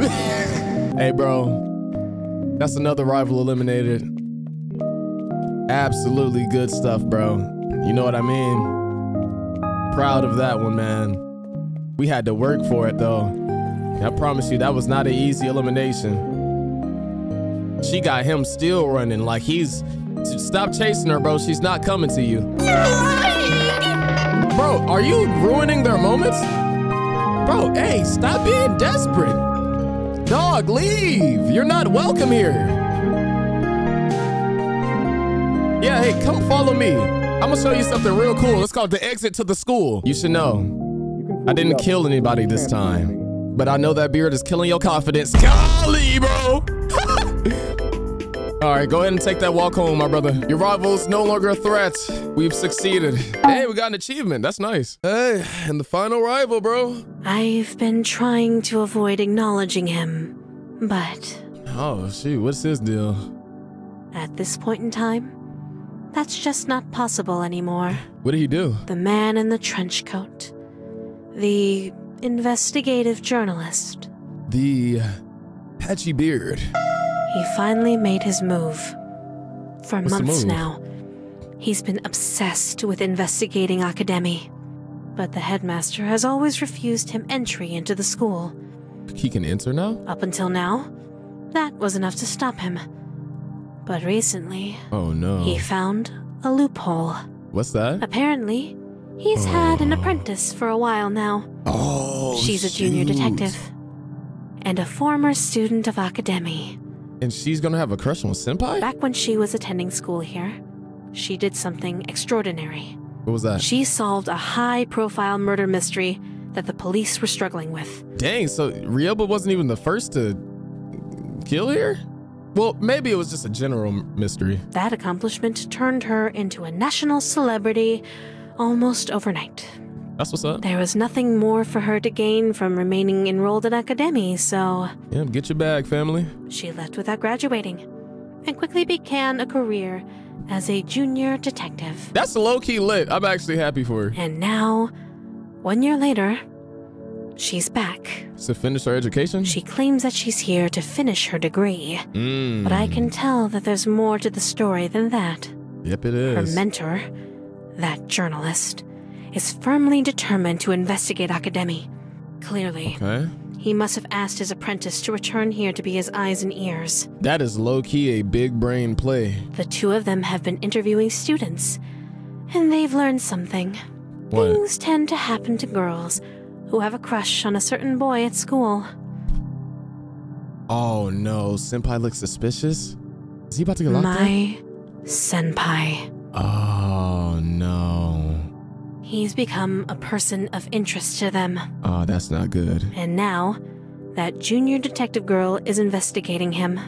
hey, bro. That's another rival eliminated. Absolutely good stuff, bro. You know what I mean? Proud of that one, man. We had to work for it, though. I promise you, that was not an easy elimination. She got him still running like he's. Stop chasing her, bro. She's not coming to you. Bro, are you ruining their moments? Bro, hey, stop being desperate. Dog, leave. You're not welcome here. Yeah, hey, come follow me. I'm gonna show you something real cool. It's called the exit to the school. You should know. I didn't kill anybody this time. But I know that beard is killing your confidence. Golly, bro! All right, go ahead and take that walk home, my brother. Your rival's no longer a threat. We've succeeded. Hey, we got an achievement. That's nice. Hey, and the final rival, bro.
I've been trying to avoid acknowledging him, but
Oh, shoot, what's his deal?
at this point in time, that's just not possible anymore.
What did he do?
The man in the trench coat. The investigative journalist.
The patchy beard.
He finally made his move. For
What's
months
move?
now, he's been obsessed with investigating Akademi. But the headmaster has always refused him entry into the school.
He can enter now?
Up until now, that was enough to stop him. But recently,
Oh no.
he found a loophole.
What's that?
Apparently, he's had an apprentice for a while now.
Oh,
She's a junior
shoot.
detective and a former student of Akademi.
And she's gonna have a crush on Senpai?
Back when she was attending school here, she did something extraordinary.
What was that?
She solved a high profile murder mystery that the police were struggling with.
Dang, so Ryoba wasn't even the first to kill here? Well, maybe it was just a general mystery.
That accomplishment turned her into a national celebrity almost overnight.
That's what's up.
There was nothing more for her to gain from remaining enrolled in Akademi, so.
Yeah, get your bag, family.
She left without graduating and quickly began a career as a junior detective.
That's low key lit. I'm actually happy for her.
And now, one year later, she's back.
To finish her education?
She claims that she's here to finish her degree.
Mm.
But I can tell that there's more to the story than that.
Yep, it is.
Her mentor, that journalist, is firmly determined to investigate Akademi. Clearly.
Okay.
He must have asked his apprentice to return here to be his eyes and ears.
That is low key a big brain play.
The two of them have been interviewing students, and they've learned something.
What?
Things tend to happen to girls who have a crush on a certain boy at school.
Oh no, Senpai looks suspicious? Is he about to get locked
My senpai.
up? Oh no.
He's become a person of interest to them.
Oh, that's not good.
And now, that junior detective girl is investigating him,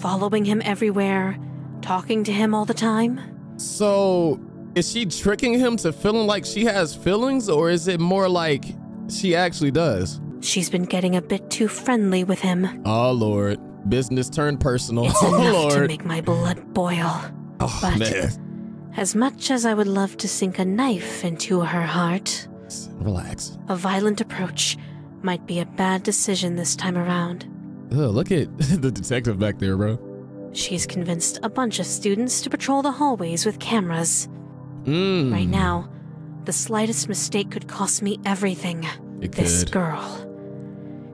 following him everywhere, talking to him all the time.
So, is she tricking him to feeling like she has feelings, or is it more like she actually does?
She's been getting a bit too friendly with him.
Oh Lord, business turned personal.
It's
oh
enough
Lord.
to make my blood boil.
oh
but-
man,
As much as I would love to sink a knife into her heart,
relax.
a violent approach might be a bad decision this time around.
Ugh, look at the detective back there, bro.
She's convinced a bunch of students to patrol the hallways with cameras.
Mm.
Right now, the slightest mistake could cost me everything.
It
This
could.
girl.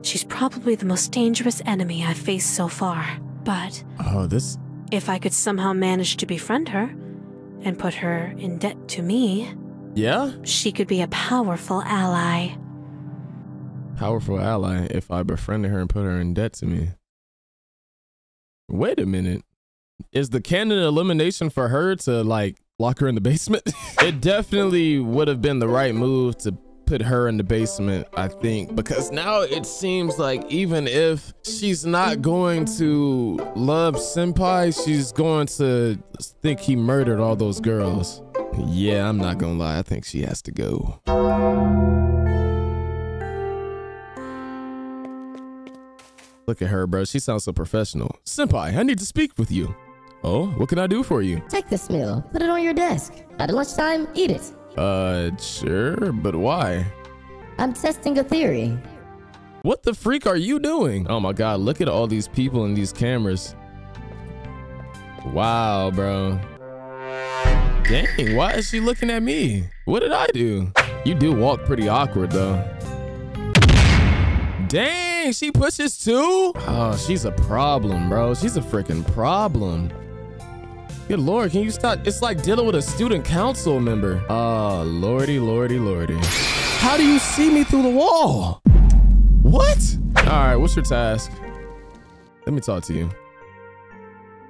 She's probably the most dangerous enemy I've faced so far. But
Oh, this.
if I could somehow manage to befriend her and put her in debt to me,
Yeah,
she could be a powerful ally.
powerful ally. If I befriended her and put her in debt to me. Wait a minute. Is the canon elimination for her to like lock her in the basement? it definitely would have been the right move to put her in the basement, I think, because now it seems like even if she's not going to love Senpai, she's going to think he murdered all those girls. Yeah, I'm not gonna lie. I think she has to go. Look at her, bro. She sounds so professional. Senpai, I need to speak with you. Oh, what can I do for you?
Take this meal. Put it on your desk. At lunchtime, eat it.
Uh, sure, but why?
I'm testing a theory.
What the freak are you doing? Oh my god, look at all these people in these cameras. Wow, bro. Dang, why is she looking at me? What did I do? You do walk pretty awkward though. Dang, she pushes too? Oh, she's a problem, bro. She's a freaking problem. Good lord, can you stop? It's like dealing with a student council member. Oh, lordy, lordy, lordy. How do you see me through the wall? What? All right, what's your task? Let me talk to you.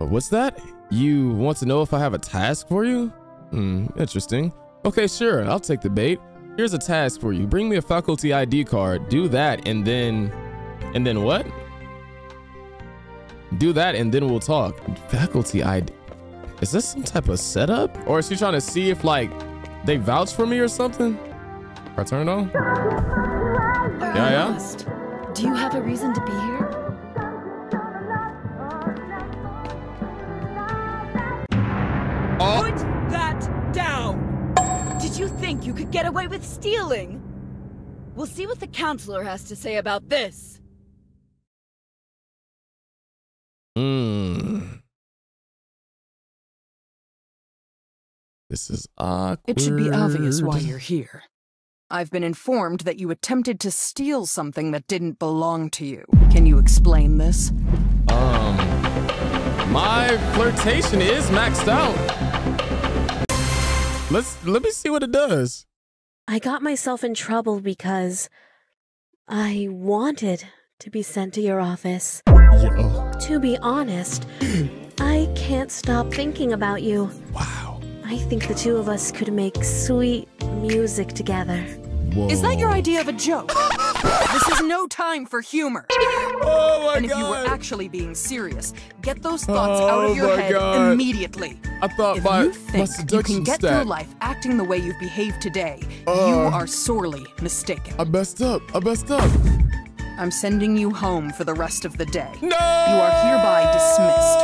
Uh, What's that? You want to know if I have a task for you? Hmm, interesting. Okay, sure, I'll take the bait. Here's a task for you. Bring me a faculty ID card. Do that and then, and then what? Do that and then we'll talk. Faculty ID. Is this some type of setup? Or is she trying to see if like they vouch for me or something? I turn it on? Yeah, yeah.
Lost. Do you have a reason to be here?
Oh.
Put that down! Did you think you could get away with stealing? We'll see what the counselor has to say about this.
Hmm. This is awkward.
It should be obvious why you're here. I've been informed that you attempted to steal something that didn't belong to you. Can you explain this?
Um, my flirtation is maxed out. Let's let me see what it does.
I got myself in trouble because I wanted to be sent to your office.
Yo.
To be honest, I can't stop thinking about you.
Wow.
I think the two of us could make sweet music together.
Whoa.
Is that your idea of a joke? this is no time for humor.
Oh my
and if
god.
you were actually being serious, get those thoughts out
Oh
of your
my
head
God.
immediately.
I thought
If
my,
you
my
think you can get
stat.
through life acting the way you've behaved today, you
Uh.
are sorely mistaken.
I messed up. I messed up.
I'm sending you home for the rest of the day.
No.
You are hereby dismissed.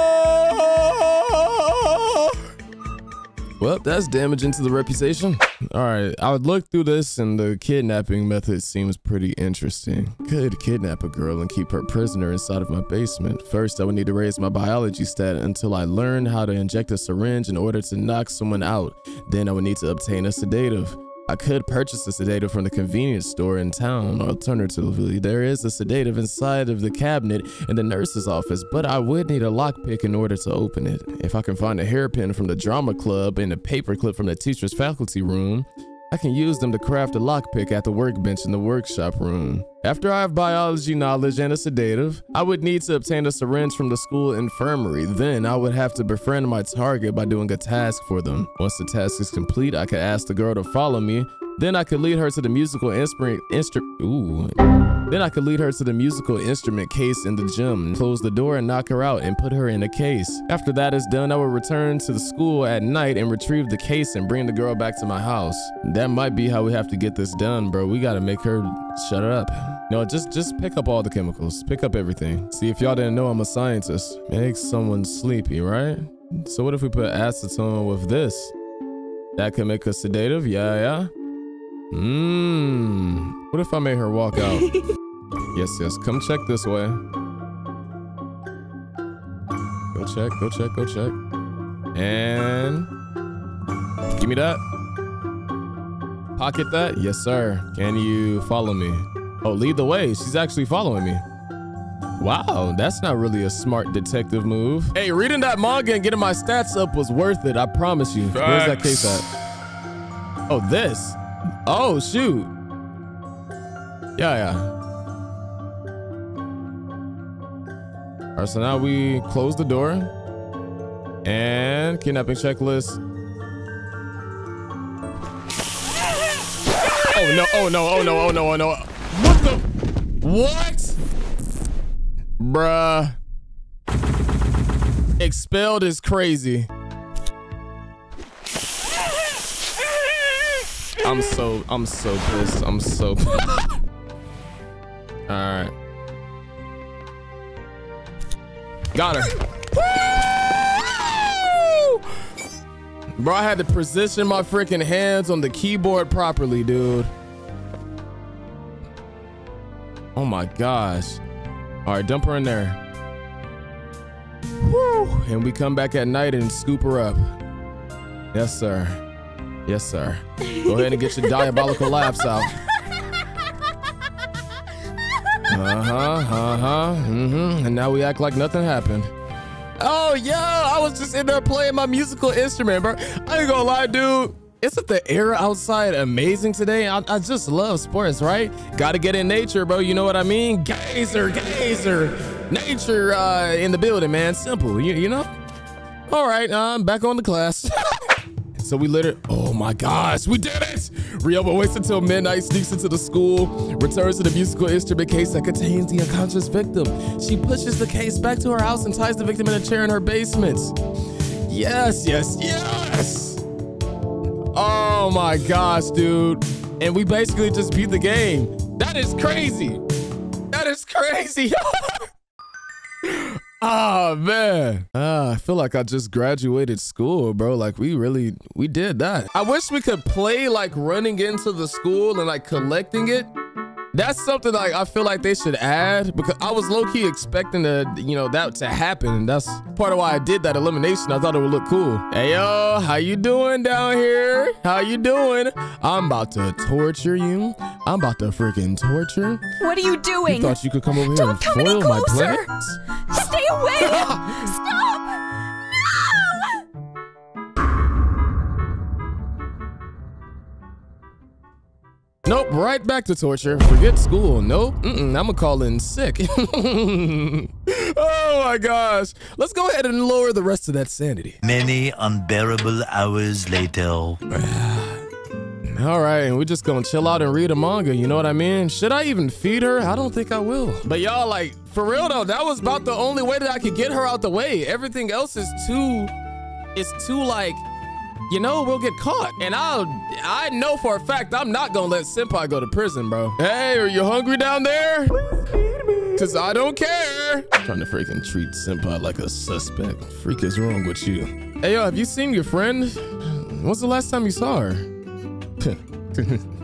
Well, that's damaging to the reputation. All right, I would look through this and the kidnapping method seems pretty interesting. Could kidnap a girl and keep her prisoner inside of my basement. First, I would need to raise my biology stat until I learn how to inject a syringe in order to knock someone out. Then I would need to obtain a sedative. I could purchase a sedative from the convenience store in town. Alternatively, there is a sedative inside of the cabinet in the nurse's office, but I would need a lockpick in order to open it. If I can find a hairpin from the drama club and a paperclip from the teacher's faculty room, I can use them to craft a lockpick at the workbench in the workshop room. After I have biology knowledge and a sedative, I would need to obtain a syringe from the school infirmary. Then I would have to befriend my target by doing a task for them. Once the task is complete, I could ask the girl to follow me. Then I could lead her to the musical instrument instru- Ooh. Then I could lead her to the musical instrument case in the gym, close the door and knock her out and put her in a case. After that is done, I would return to the school at night and retrieve the case and bring the girl back to my house. That might be how we have to get this done, bro. We gotta make her shut up. No, just just pick up all the chemicals. Pick up everything. See, if y'all didn't know I'm a scientist, make someone sleepy, right? So what if we put acetone with this? That could make us sedative, yeah, yeah. Mmm. What if I made her walk out? yes, yes. Come check this way. Go check, go check, go check. And give me that. Pocket that. Yes, sir. Can you follow me? Oh, lead the way. She's actually following me. Wow, that's not really a smart detective move. Hey, reading that manga and getting my stats up was worth it. I promise you. Where's that case at? Oh, this. Oh, shoot. Yeah, yeah. All right, so now we close the door and kidnapping checklist. Oh no, oh no, oh no, oh no, oh no. What the? What? Bruh. Expelled is crazy. I'm so, I'm so pissed. I'm so. All right. Got her. Bro, I had to position my freaking hands on the keyboard properly, dude. Oh my gosh. All right, dump her in there. Woo. And we come back at night and scoop her up. Yes, sir. Yes, sir. Go ahead and get your diabolical laughs out. Uh-huh, uh-huh, mm-hmm. And now we act like nothing happened. Oh, yeah, I was just in there playing my musical instrument, bro. I ain't gonna lie, dude. Isn't the air outside amazing today? I, I just love sports, right? Gotta get in nature, bro. You know what I mean? Gazer, gazer. Nature uh, in the building, man. Simple, you, you know? All right, I'm back on the class. So we literally, oh my gosh, we did it! Ryoba waits until midnight, sneaks into the school, returns to the musical instrument case that contains the unconscious victim. She pushes the case back to her house and ties the victim in a chair in her basement. Yes, yes, yes! Oh my gosh, dude. And we basically just beat the game. That is crazy. That is crazy. Oh man. Ah, I feel like I just graduated school, bro. Like we really we did that. I wish we could play like running into the school and like collecting it. That's something like I feel like they should add because I was low key expecting to, you know, that to happen. And that's part of why I did that elimination. I thought it would look cool. Hey yo, how you doing down here? How you doing? I'm about to torture you. I'm about to freaking torture.
What are you doing?
You thought you could come over here
Don't
and
come any
foil my plans?
Stay away! Stop!
Nope, right back to torture. Forget school. Nope, mm-mm, I'm gonna call in sick. oh my gosh. Let's go ahead and lower the rest of that sanity.
Many unbearable hours later.
All right, and we're just gonna chill out and read a manga. You know what I mean? Should I even feed her? I don't think I will. But y'all, like, for real though, that was about the only way that I could get her out the way. Everything else is too, it's too like, you know, we'll get caught. And I'll, I know for a fact I'm not gonna let Senpai go to prison, bro. Hey, are you hungry down there? Cause I don't care. trying to freaking treat Senpai like a suspect. Freak is wrong with you. Hey, yo, have you seen your friend? When's the last time you saw her?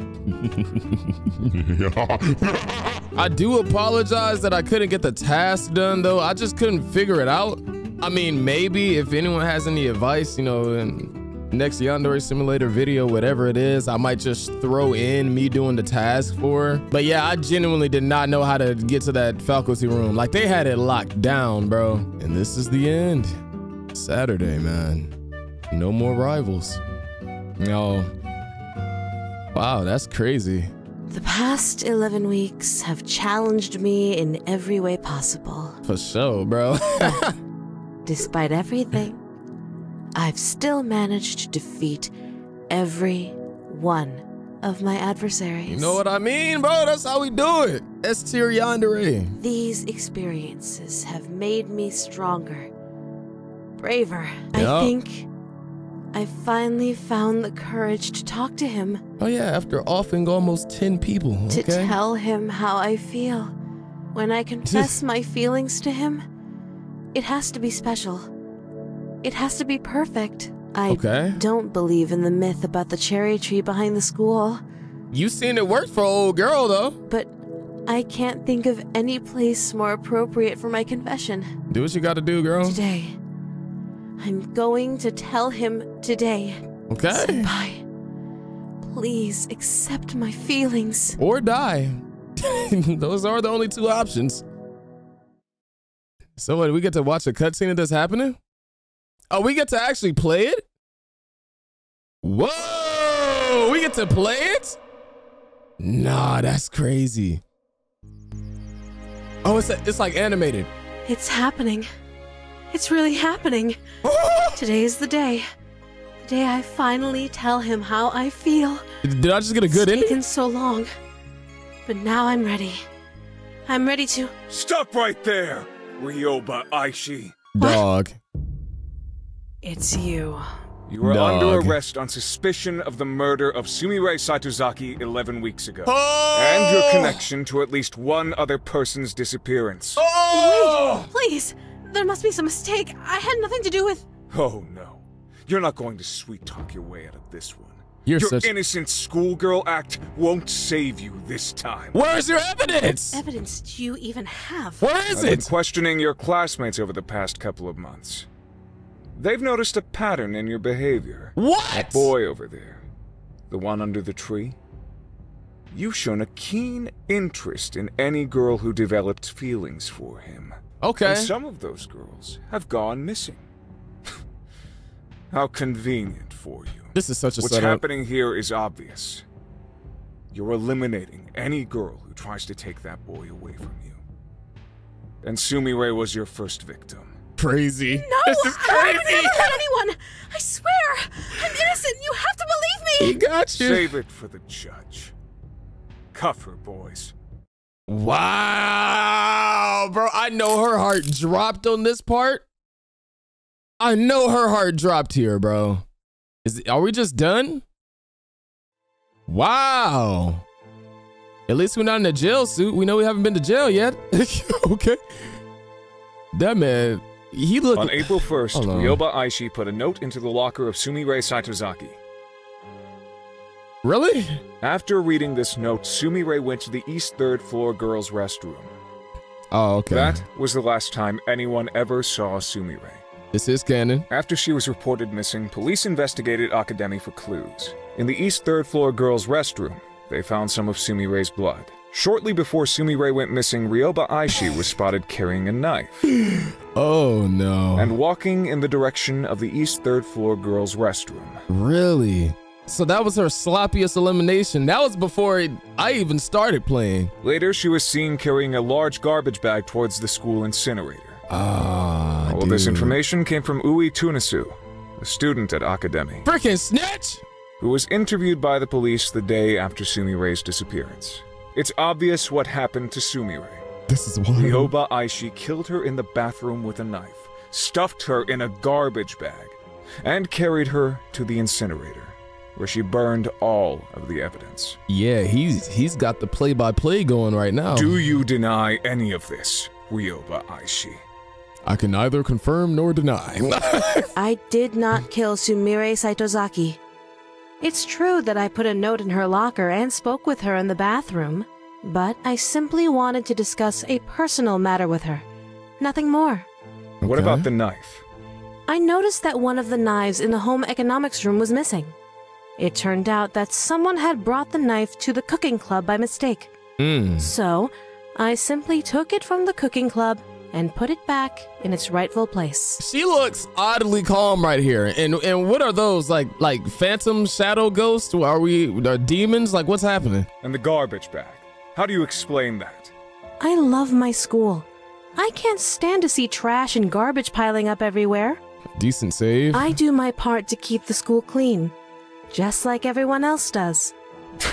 I do apologize that I couldn't get the task done though. I just couldn't figure it out. I mean, maybe if anyone has any advice, you know, and next Yandere Simulator video, whatever it is, I might just throw in me doing the task for her. But yeah, I genuinely did not know how to get to that faculty room. Like they had it locked down, bro. And this is the end. Saturday, man. No more rivals. No. Wow, that's crazy.
The past 11 weeks have challenged me in every way possible.
For sure, bro.
Despite everything, I've still managed to defeat every one of my adversaries.
You know what I mean, bro? That's how we do it. S tier yandere.
These experiences have made me stronger, braver.
Yep.
I think I finally found the courage to talk to him.
Oh yeah, after offing almost 10 people, okay?
To tell him how I feel. When I confess my feelings to him, it has to be special. It has to be perfect. I
Okay.
don't believe in the myth about the cherry tree behind the school,
You seen it work for old girl though.
but I can't think of any place more appropriate for my confession.
Do what you gotta do, girl.
Today. I'm going to tell him today.
Okay.
Senpai, please accept my feelings.
Or die. Those are the only two options. So what, we get to watch a cutscene of this happening? Oh, we get to actually play it? Whoa! We get to play it? Nah, that's crazy. Oh, it's, it's like animated.
It's happening. It's really happening. Today is the day. The day I finally tell him how I feel.
Did I just get a good
it's
ending?
taken so long. But now I'm ready. I'm ready to.
Stop right there, Ryoba Aishi.
Dog.
It's you.
You were
Dog.
under arrest on suspicion of the murder of Sumire Saitozaki 11 weeks ago.
Oh!
And your connection to at least one other person's disappearance.
Oh!
Wait, please. There must be some mistake. I had nothing to do with.
Oh no. You're not going to sweet talk your way out of this one.
You're
your
such-
innocent schoolgirl act won't save you this time.
Where's your evidence?
Evidence do you even have?
Where is
I've been
it?
questioning your classmates over the past couple of months. They've noticed a pattern in your behavior.
What?
That boy over there, the one under the tree. You've shown a keen interest in any girl who developed feelings for him.
Okay.
And some of those girls have gone missing. How convenient for you.
This is such a
What's
setup.
happening here is obvious. You're eliminating any girl who tries to take that boy away from you. And Sumire was your first victim.
Crazy.
No,
This is
I would
crazy.
never hurt anyone. I swear, I'm innocent. You have to believe me.
He got you.
Save it for the judge. Cuff her, boys.
Wow, bro. I know her heart dropped on this part. I know her heart dropped here, bro. Is are we just done? Wow. At least we're not in a jail suit. We know we haven't been to jail yet. okay. That man, he looked
On April 1st,
Hold.
Ryoba Aishi put a note into the locker of Sumire Saitozaki.
Really?
After reading this note, Sumire went to the east third floor girls' restroom.
Oh, okay.
That was the last time anyone ever saw Sumire.
This is canon.
After she was reported missing, police investigated Akademi for clues. In the east third floor girls' restroom, they found some of Sumire's blood. Shortly before Sumire went missing, Ryoba Aishi was spotted carrying a knife
Oh no.
and walking in the direction of the east third floor girls' restroom.
Really? So that was her sloppiest elimination. That was before it, I even started playing.
Later, she was seen carrying a large garbage bag towards the school incinerator.
Ah,
All this information came from Ui Tunisu, a student at Akademi.
Freaking snitch!
who was interviewed by the police the day after Sumire's disappearance. It's obvious what happened to Sumire.
This is why.
Ryoba Aishi killed her in the bathroom with a knife, stuffed her in a garbage bag, and carried her to the incinerator, where she burned all of the evidence.
Yeah, he's he's got the play-by-play going right now.
Do you deny any of this, Ryoba Aishi?
I can neither confirm nor deny.
I did not kill Sumire Saitozaki. It's true that I put a note in her locker and spoke with her in the bathroom, but I simply wanted to discuss a personal matter with her. Nothing more.
What about the knife?
I noticed that one of the knives in the home economics room was missing. It turned out that someone had brought the knife to the cooking club by mistake.
Mm.
So, I simply took it from the cooking club and put it back in its rightful place.
She looks oddly calm right here. And and what are those like like phantom shadow ghosts? Are we are demons? Like what's happening?
And the garbage bag. How do you explain that?
I love my school. I can't stand to see trash and garbage piling up everywhere.
Decent save.
I do my part to keep the school clean, just like everyone else does.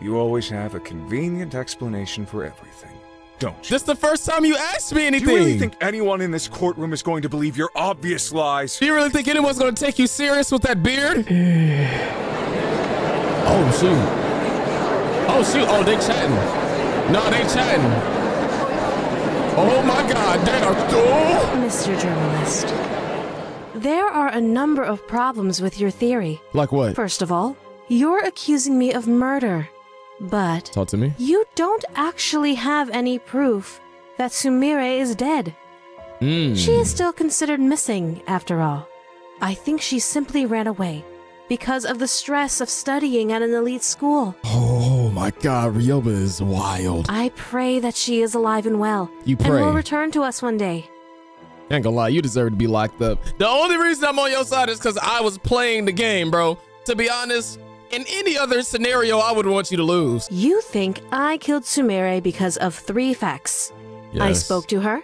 You always have a convenient explanation for everything, don't you?
This the first time you asked me anything.
Do you really think anyone in this courtroom is going to believe your obvious lies?
Do you really think anyone's going to take you serious with that beard? oh shoot. Oh shoot. Oh, they chatting. No, they chatting. Oh my god, they are oh.
Mr. Journalist, there are a number of problems with your theory.
Like what?
First of all, you're accusing me of murder. But
Talk to me.
you don't actually have any proof that Sumire is dead.
Mm.
She is still considered missing, after all. I think she simply ran away because of the stress of studying at an elite school.
Oh my god, Ryoba is wild.
I pray that she is alive and well.
You pray.
And will return to us one day.
Ain't gonna lie, you deserve to be locked up. The only reason I'm on your side is because I was playing the game, bro. To be honest, in any other scenario, I would want you to lose.
You think I killed Sumire because of three facts. I spoke to her,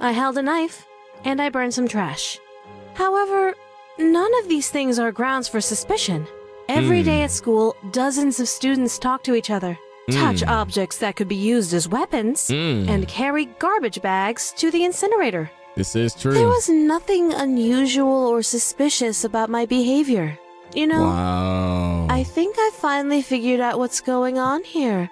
I held a knife, and I burned some trash. However, none of these things are grounds for suspicion. Every
Hmm.
day at school, dozens of students talk to each other, touch
Hmm.
objects that could be used as weapons,
Hmm.
and carry garbage bags to the incinerator.
This is true.
There was nothing unusual or suspicious about my behavior. You know,
wow.
I think I finally figured out what's going on here,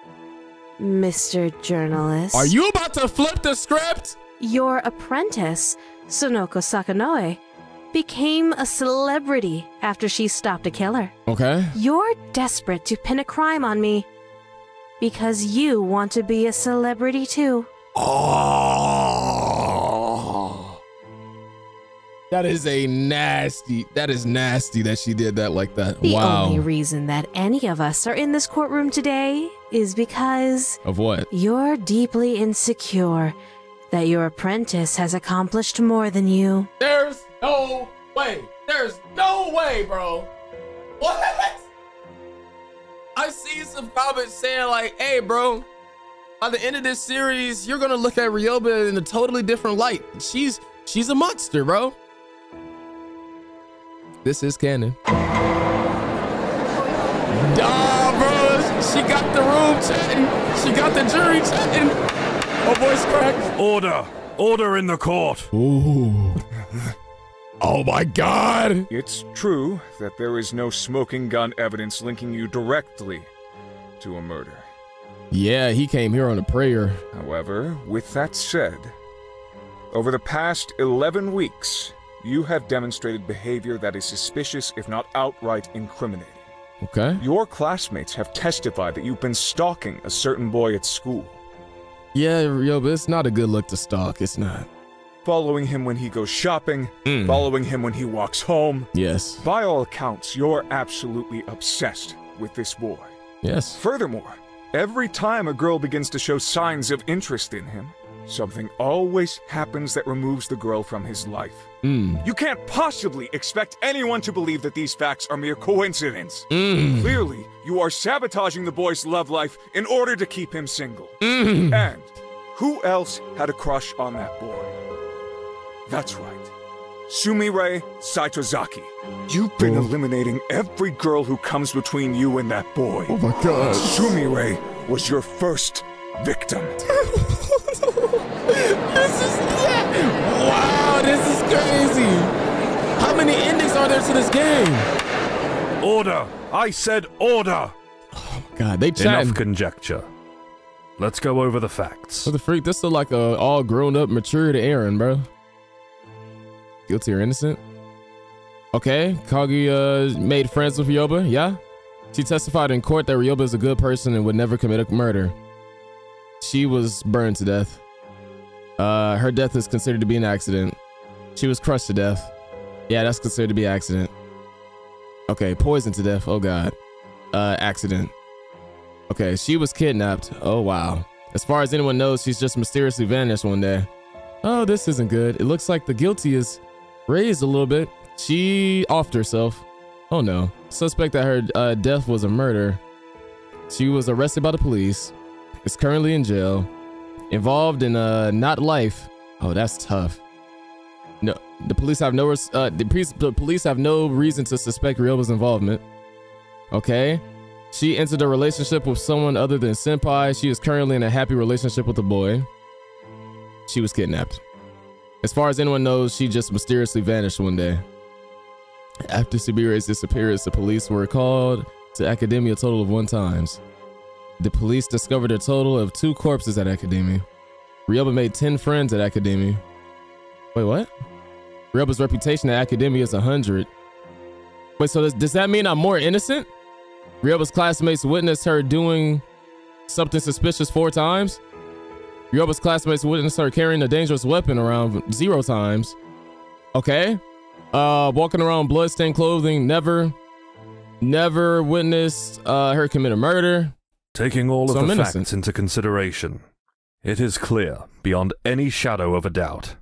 Mr. Journalist.
Are you about to flip the script?
Your apprentice, Sonoko Sakanoe, became a celebrity after she stopped a killer.
Okay.
You're desperate to pin a crime on me because you want to be a celebrity too.
Oh. That is a nasty. That is nasty that she did that like that. Wow.
The
wow.
only reason that any of us are in this courtroom today is because
of what?
you're deeply insecure that your apprentice has accomplished more than you.
There's no way. There's no way, bro. What? I see some comments saying like, "Hey, bro, by the end of this series, you're gonna look at Ryoba in a totally different light. She's she's a monster, bro." This is canon. Nah, bro, she got the room chatting. She got the jury chatting. Oh, voice crack.
Order! Order in the court!
Ooh. Oh my god!
It's true that there is no smoking gun evidence linking you directly to a murder.
Yeah, he came here on a prayer.
However, with that said, over the past 11 weeks, you have demonstrated behavior that is suspicious, if not outright incriminating.
Okay.
Your classmates have testified that you've been stalking a certain boy at school,
Yeah, yo, but it's not a good look to stalk. It's not.
following him when he goes shopping,
Mm.
following him when he walks home.
Yes.
By all accounts, you're absolutely obsessed with this boy.
Yes.
Furthermore, every time a girl begins to show signs of interest in him, something always happens that removes the girl from his life.
Mm.
You can't possibly expect anyone to believe that these facts are mere coincidence.
Mm.
Clearly, you are sabotaging the boy's love life in order to keep him single.
Mm.
And who else had a crush on that boy? That's right. Sumire Saitozaki. You've been
Oh.
eliminating every girl who comes between you and that boy.
Oh my god.
Sumire was your first victim.
This is yeah. Wow, this is crazy. How many endings are there to this game?
Order! I said order!
Oh God, they chatting.
Enough conjecture. Let's go over the facts.
What the freak? This is like a all grown up, mature to Aaron, bro. Guilty or innocent? Okay, Kagi uh, made friends with Ryoba, yeah? She testified in court that Ryoba is a good person and would never commit a murder. She was burned to death. Uh, her death is considered to be an accident. She was crushed to death. Yeah, that's considered to be accident. Okay, poisoned to death. Oh god. Uh, accident. Okay, she was kidnapped. Oh wow. As far as anyone knows, she's just mysteriously vanished one day. Oh, this isn't good. It looks like the guilty is raised a little bit. She offed herself. Oh no. Suspect that her uh, death was a murder. She was arrested by the police. Is currently in jail. Involved in uh not life. Oh, that's tough. No, the police have no uh the, police the police have no reason to suspect Ryoba's involvement. Okay. She entered a relationship with someone other than Senpai. She is currently in a happy relationship with a boy. She was kidnapped. As far as anyone knows, she just mysteriously vanished one day. After Subire's disappearance, the police were called to Akademi a total of one times. The police discovered a total of two corpses at Akademi. Ryoba made 10 friends at Akademi. Wait, what? Ryoba's reputation at Akademi is 100. Wait, so does, does that mean I'm more innocent? Ryoba's classmates witnessed her doing something suspicious four times. Ryoba's classmates witnessed her carrying a dangerous weapon around zero times. Okay. Uh, walking around bloodstained clothing, never, never witnessed uh, her commit a murder.
Taking all of
So I'm
the
innocent.
facts into consideration, it is clear, beyond any shadow of a doubt,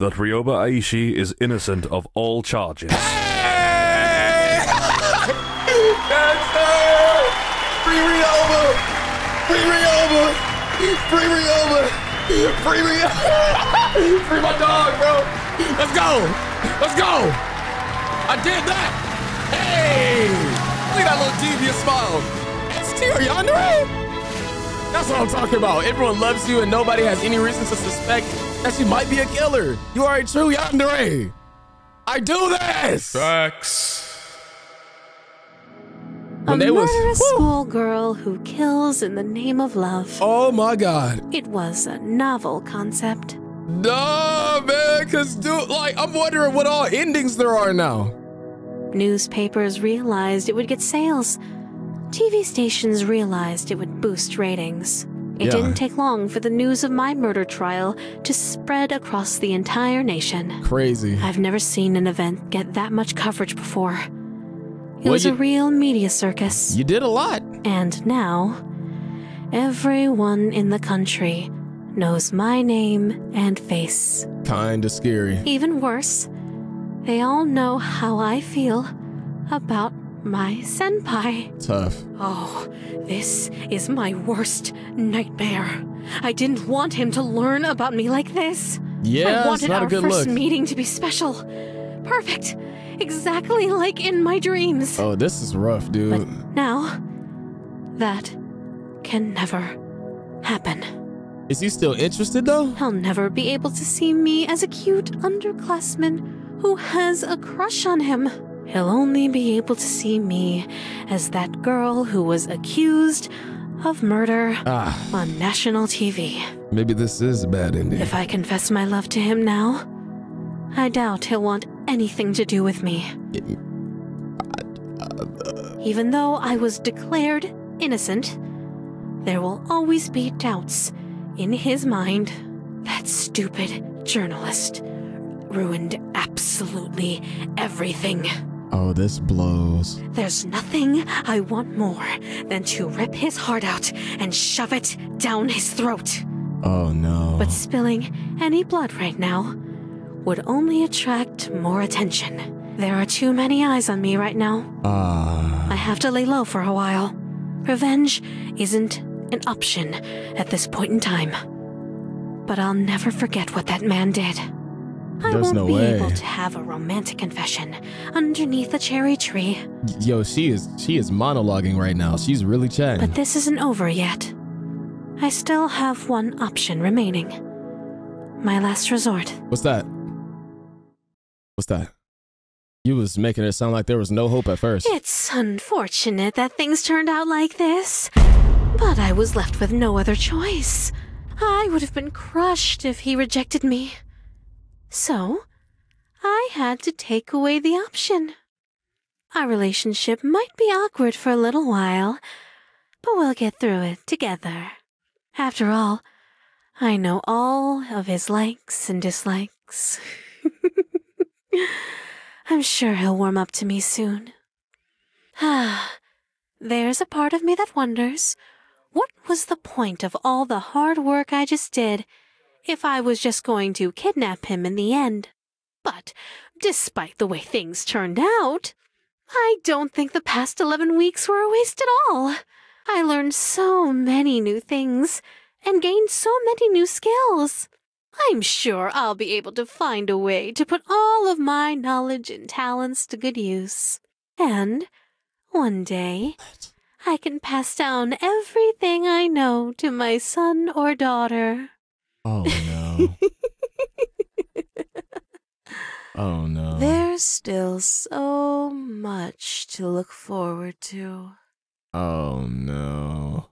that Ryoba Aishi is innocent of all charges.
Free Ryoba! Free Ryoba! Free Ryoba! Free Ryoba! Free my dog, bro! Let's go! Let's go! I did that! Hey! Look at that little devious smile. It's Tear Yandere! That's what I'm talking about. Everyone loves you and nobody has any reason to suspect that she might be a killer. You are a true Yandere. I do this!
Facts.
When
a
they was-
murderous
Woo!
schoolgirl who kills in the name of love.
Oh my god.
It was a novel concept.
No, man, cause dude, like, I'm wondering what all endings there are now.
Newspapers realized it would get sales. TV stations realized it would boost ratings. It
Yeah.
didn't take long for the news of my murder trial to spread across the entire nation.
Crazy.
I've never seen an event get that much coverage before. It
Well,
was
you-
a real media circus.
You did a lot.
And now, everyone in the country knows my name and face.
Kinda scary.
Even worse, they all know how I feel about my senpai.
Tough.
Oh, this is my worst nightmare. I didn't want him to learn about me like this.
Yeah,
I wanted our first
look.
meeting to be special. Perfect. Exactly like in my dreams.
Oh, this is rough, dude.
But now, that can never happen.
Is he still interested though?
He'll never be able to see me as a cute underclassman who has a crush on him. He'll only be able to see me as that girl who was accused of murder
Ah,
on national TV.
maybe this is a bad ending.
If I confess my love to him now, I doubt he'll want anything to do with me. Even though I was declared innocent, there will always be doubts in his mind. That stupid journalist ruined absolutely everything.
Oh, this blows.
There's nothing I want more than to rip his heart out and shove it down his throat.
Oh no.
But spilling any blood right now would only attract more attention. There are too many eyes on me right now.
Ah.
I have to lay low for a while. Revenge isn't an option at this point in time. but I'll never forget what that man did. I
There's
won't
no
be
way.
able to have a romantic confession underneath a cherry tree.
Yo, she is she is monologuing right now. She's really chatting.
But this isn't over yet. I still have one option remaining. My last resort.
What's that? What's that? You was making it sound like there was no hope at first.
It's unfortunate that things turned out like this, but I was left with no other choice. I would have been crushed if he rejected me. So, I had to take away the option. Our relationship might be awkward for a little while, but we'll get through it together. After all, I know all of his likes and dislikes. I'm sure he'll warm up to me soon. Ah, there's a part of me that wonders what was the point of all the hard work I just did if I was just going to kidnap him in the end? But despite the way things turned out, I don't think the past 11 weeks were a waste at all. I learned so many new things and gained so many new skills. I'm sure I'll be able to find a way to put all of my knowledge and talents to good use. And one day, I can pass down everything I know to my son or daughter.
Oh no. oh no.
There's still so much to look forward to.
Oh no.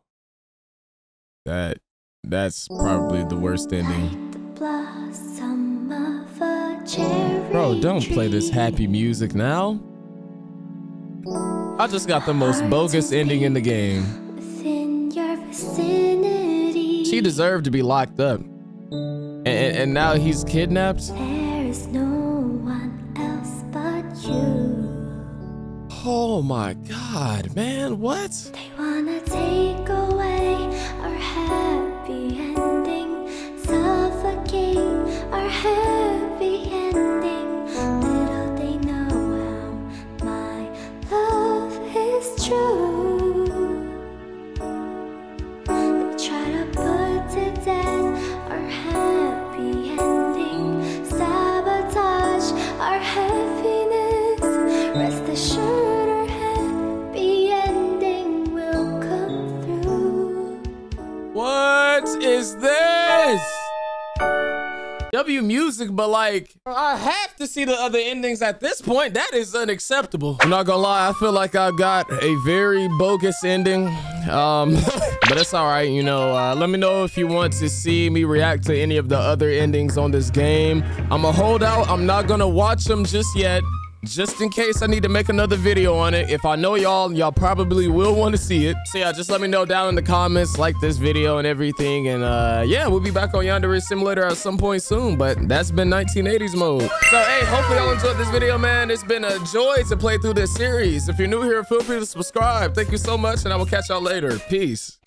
That that's probably the worst ending. Bro, don't play this happy music now. I just got the most bogus ending in the game. She deserved to be locked up. And, and, now he's kidnapped? There is no one else but you. Oh my god, man, what?
They wanna take away our happy ending, suffocate our happy
W music, but like, I have to see the other endings at this point. That is unacceptable. I'm not gonna lie, I feel like I got a very bogus ending. Um, but it's all right, you know. Uh, let me know if you want to see me react to any of the other endings on this game. I'm a holdout. I'm not gonna watch them just yet. Just in case I need to make another video on it. If I know y'all, y'all probably will want to see it. So yeah, just let me know down in the comments, like this video and everything. And uh, yeah, we'll be back on Yandere Simulator at some point soon. But that's been 1980s mode. So hey, hopefully y'all enjoyed this video, man. It's been a joy to play through this series. If you're new here, feel free to subscribe. Thank you so much, and I will catch y'all later. Peace.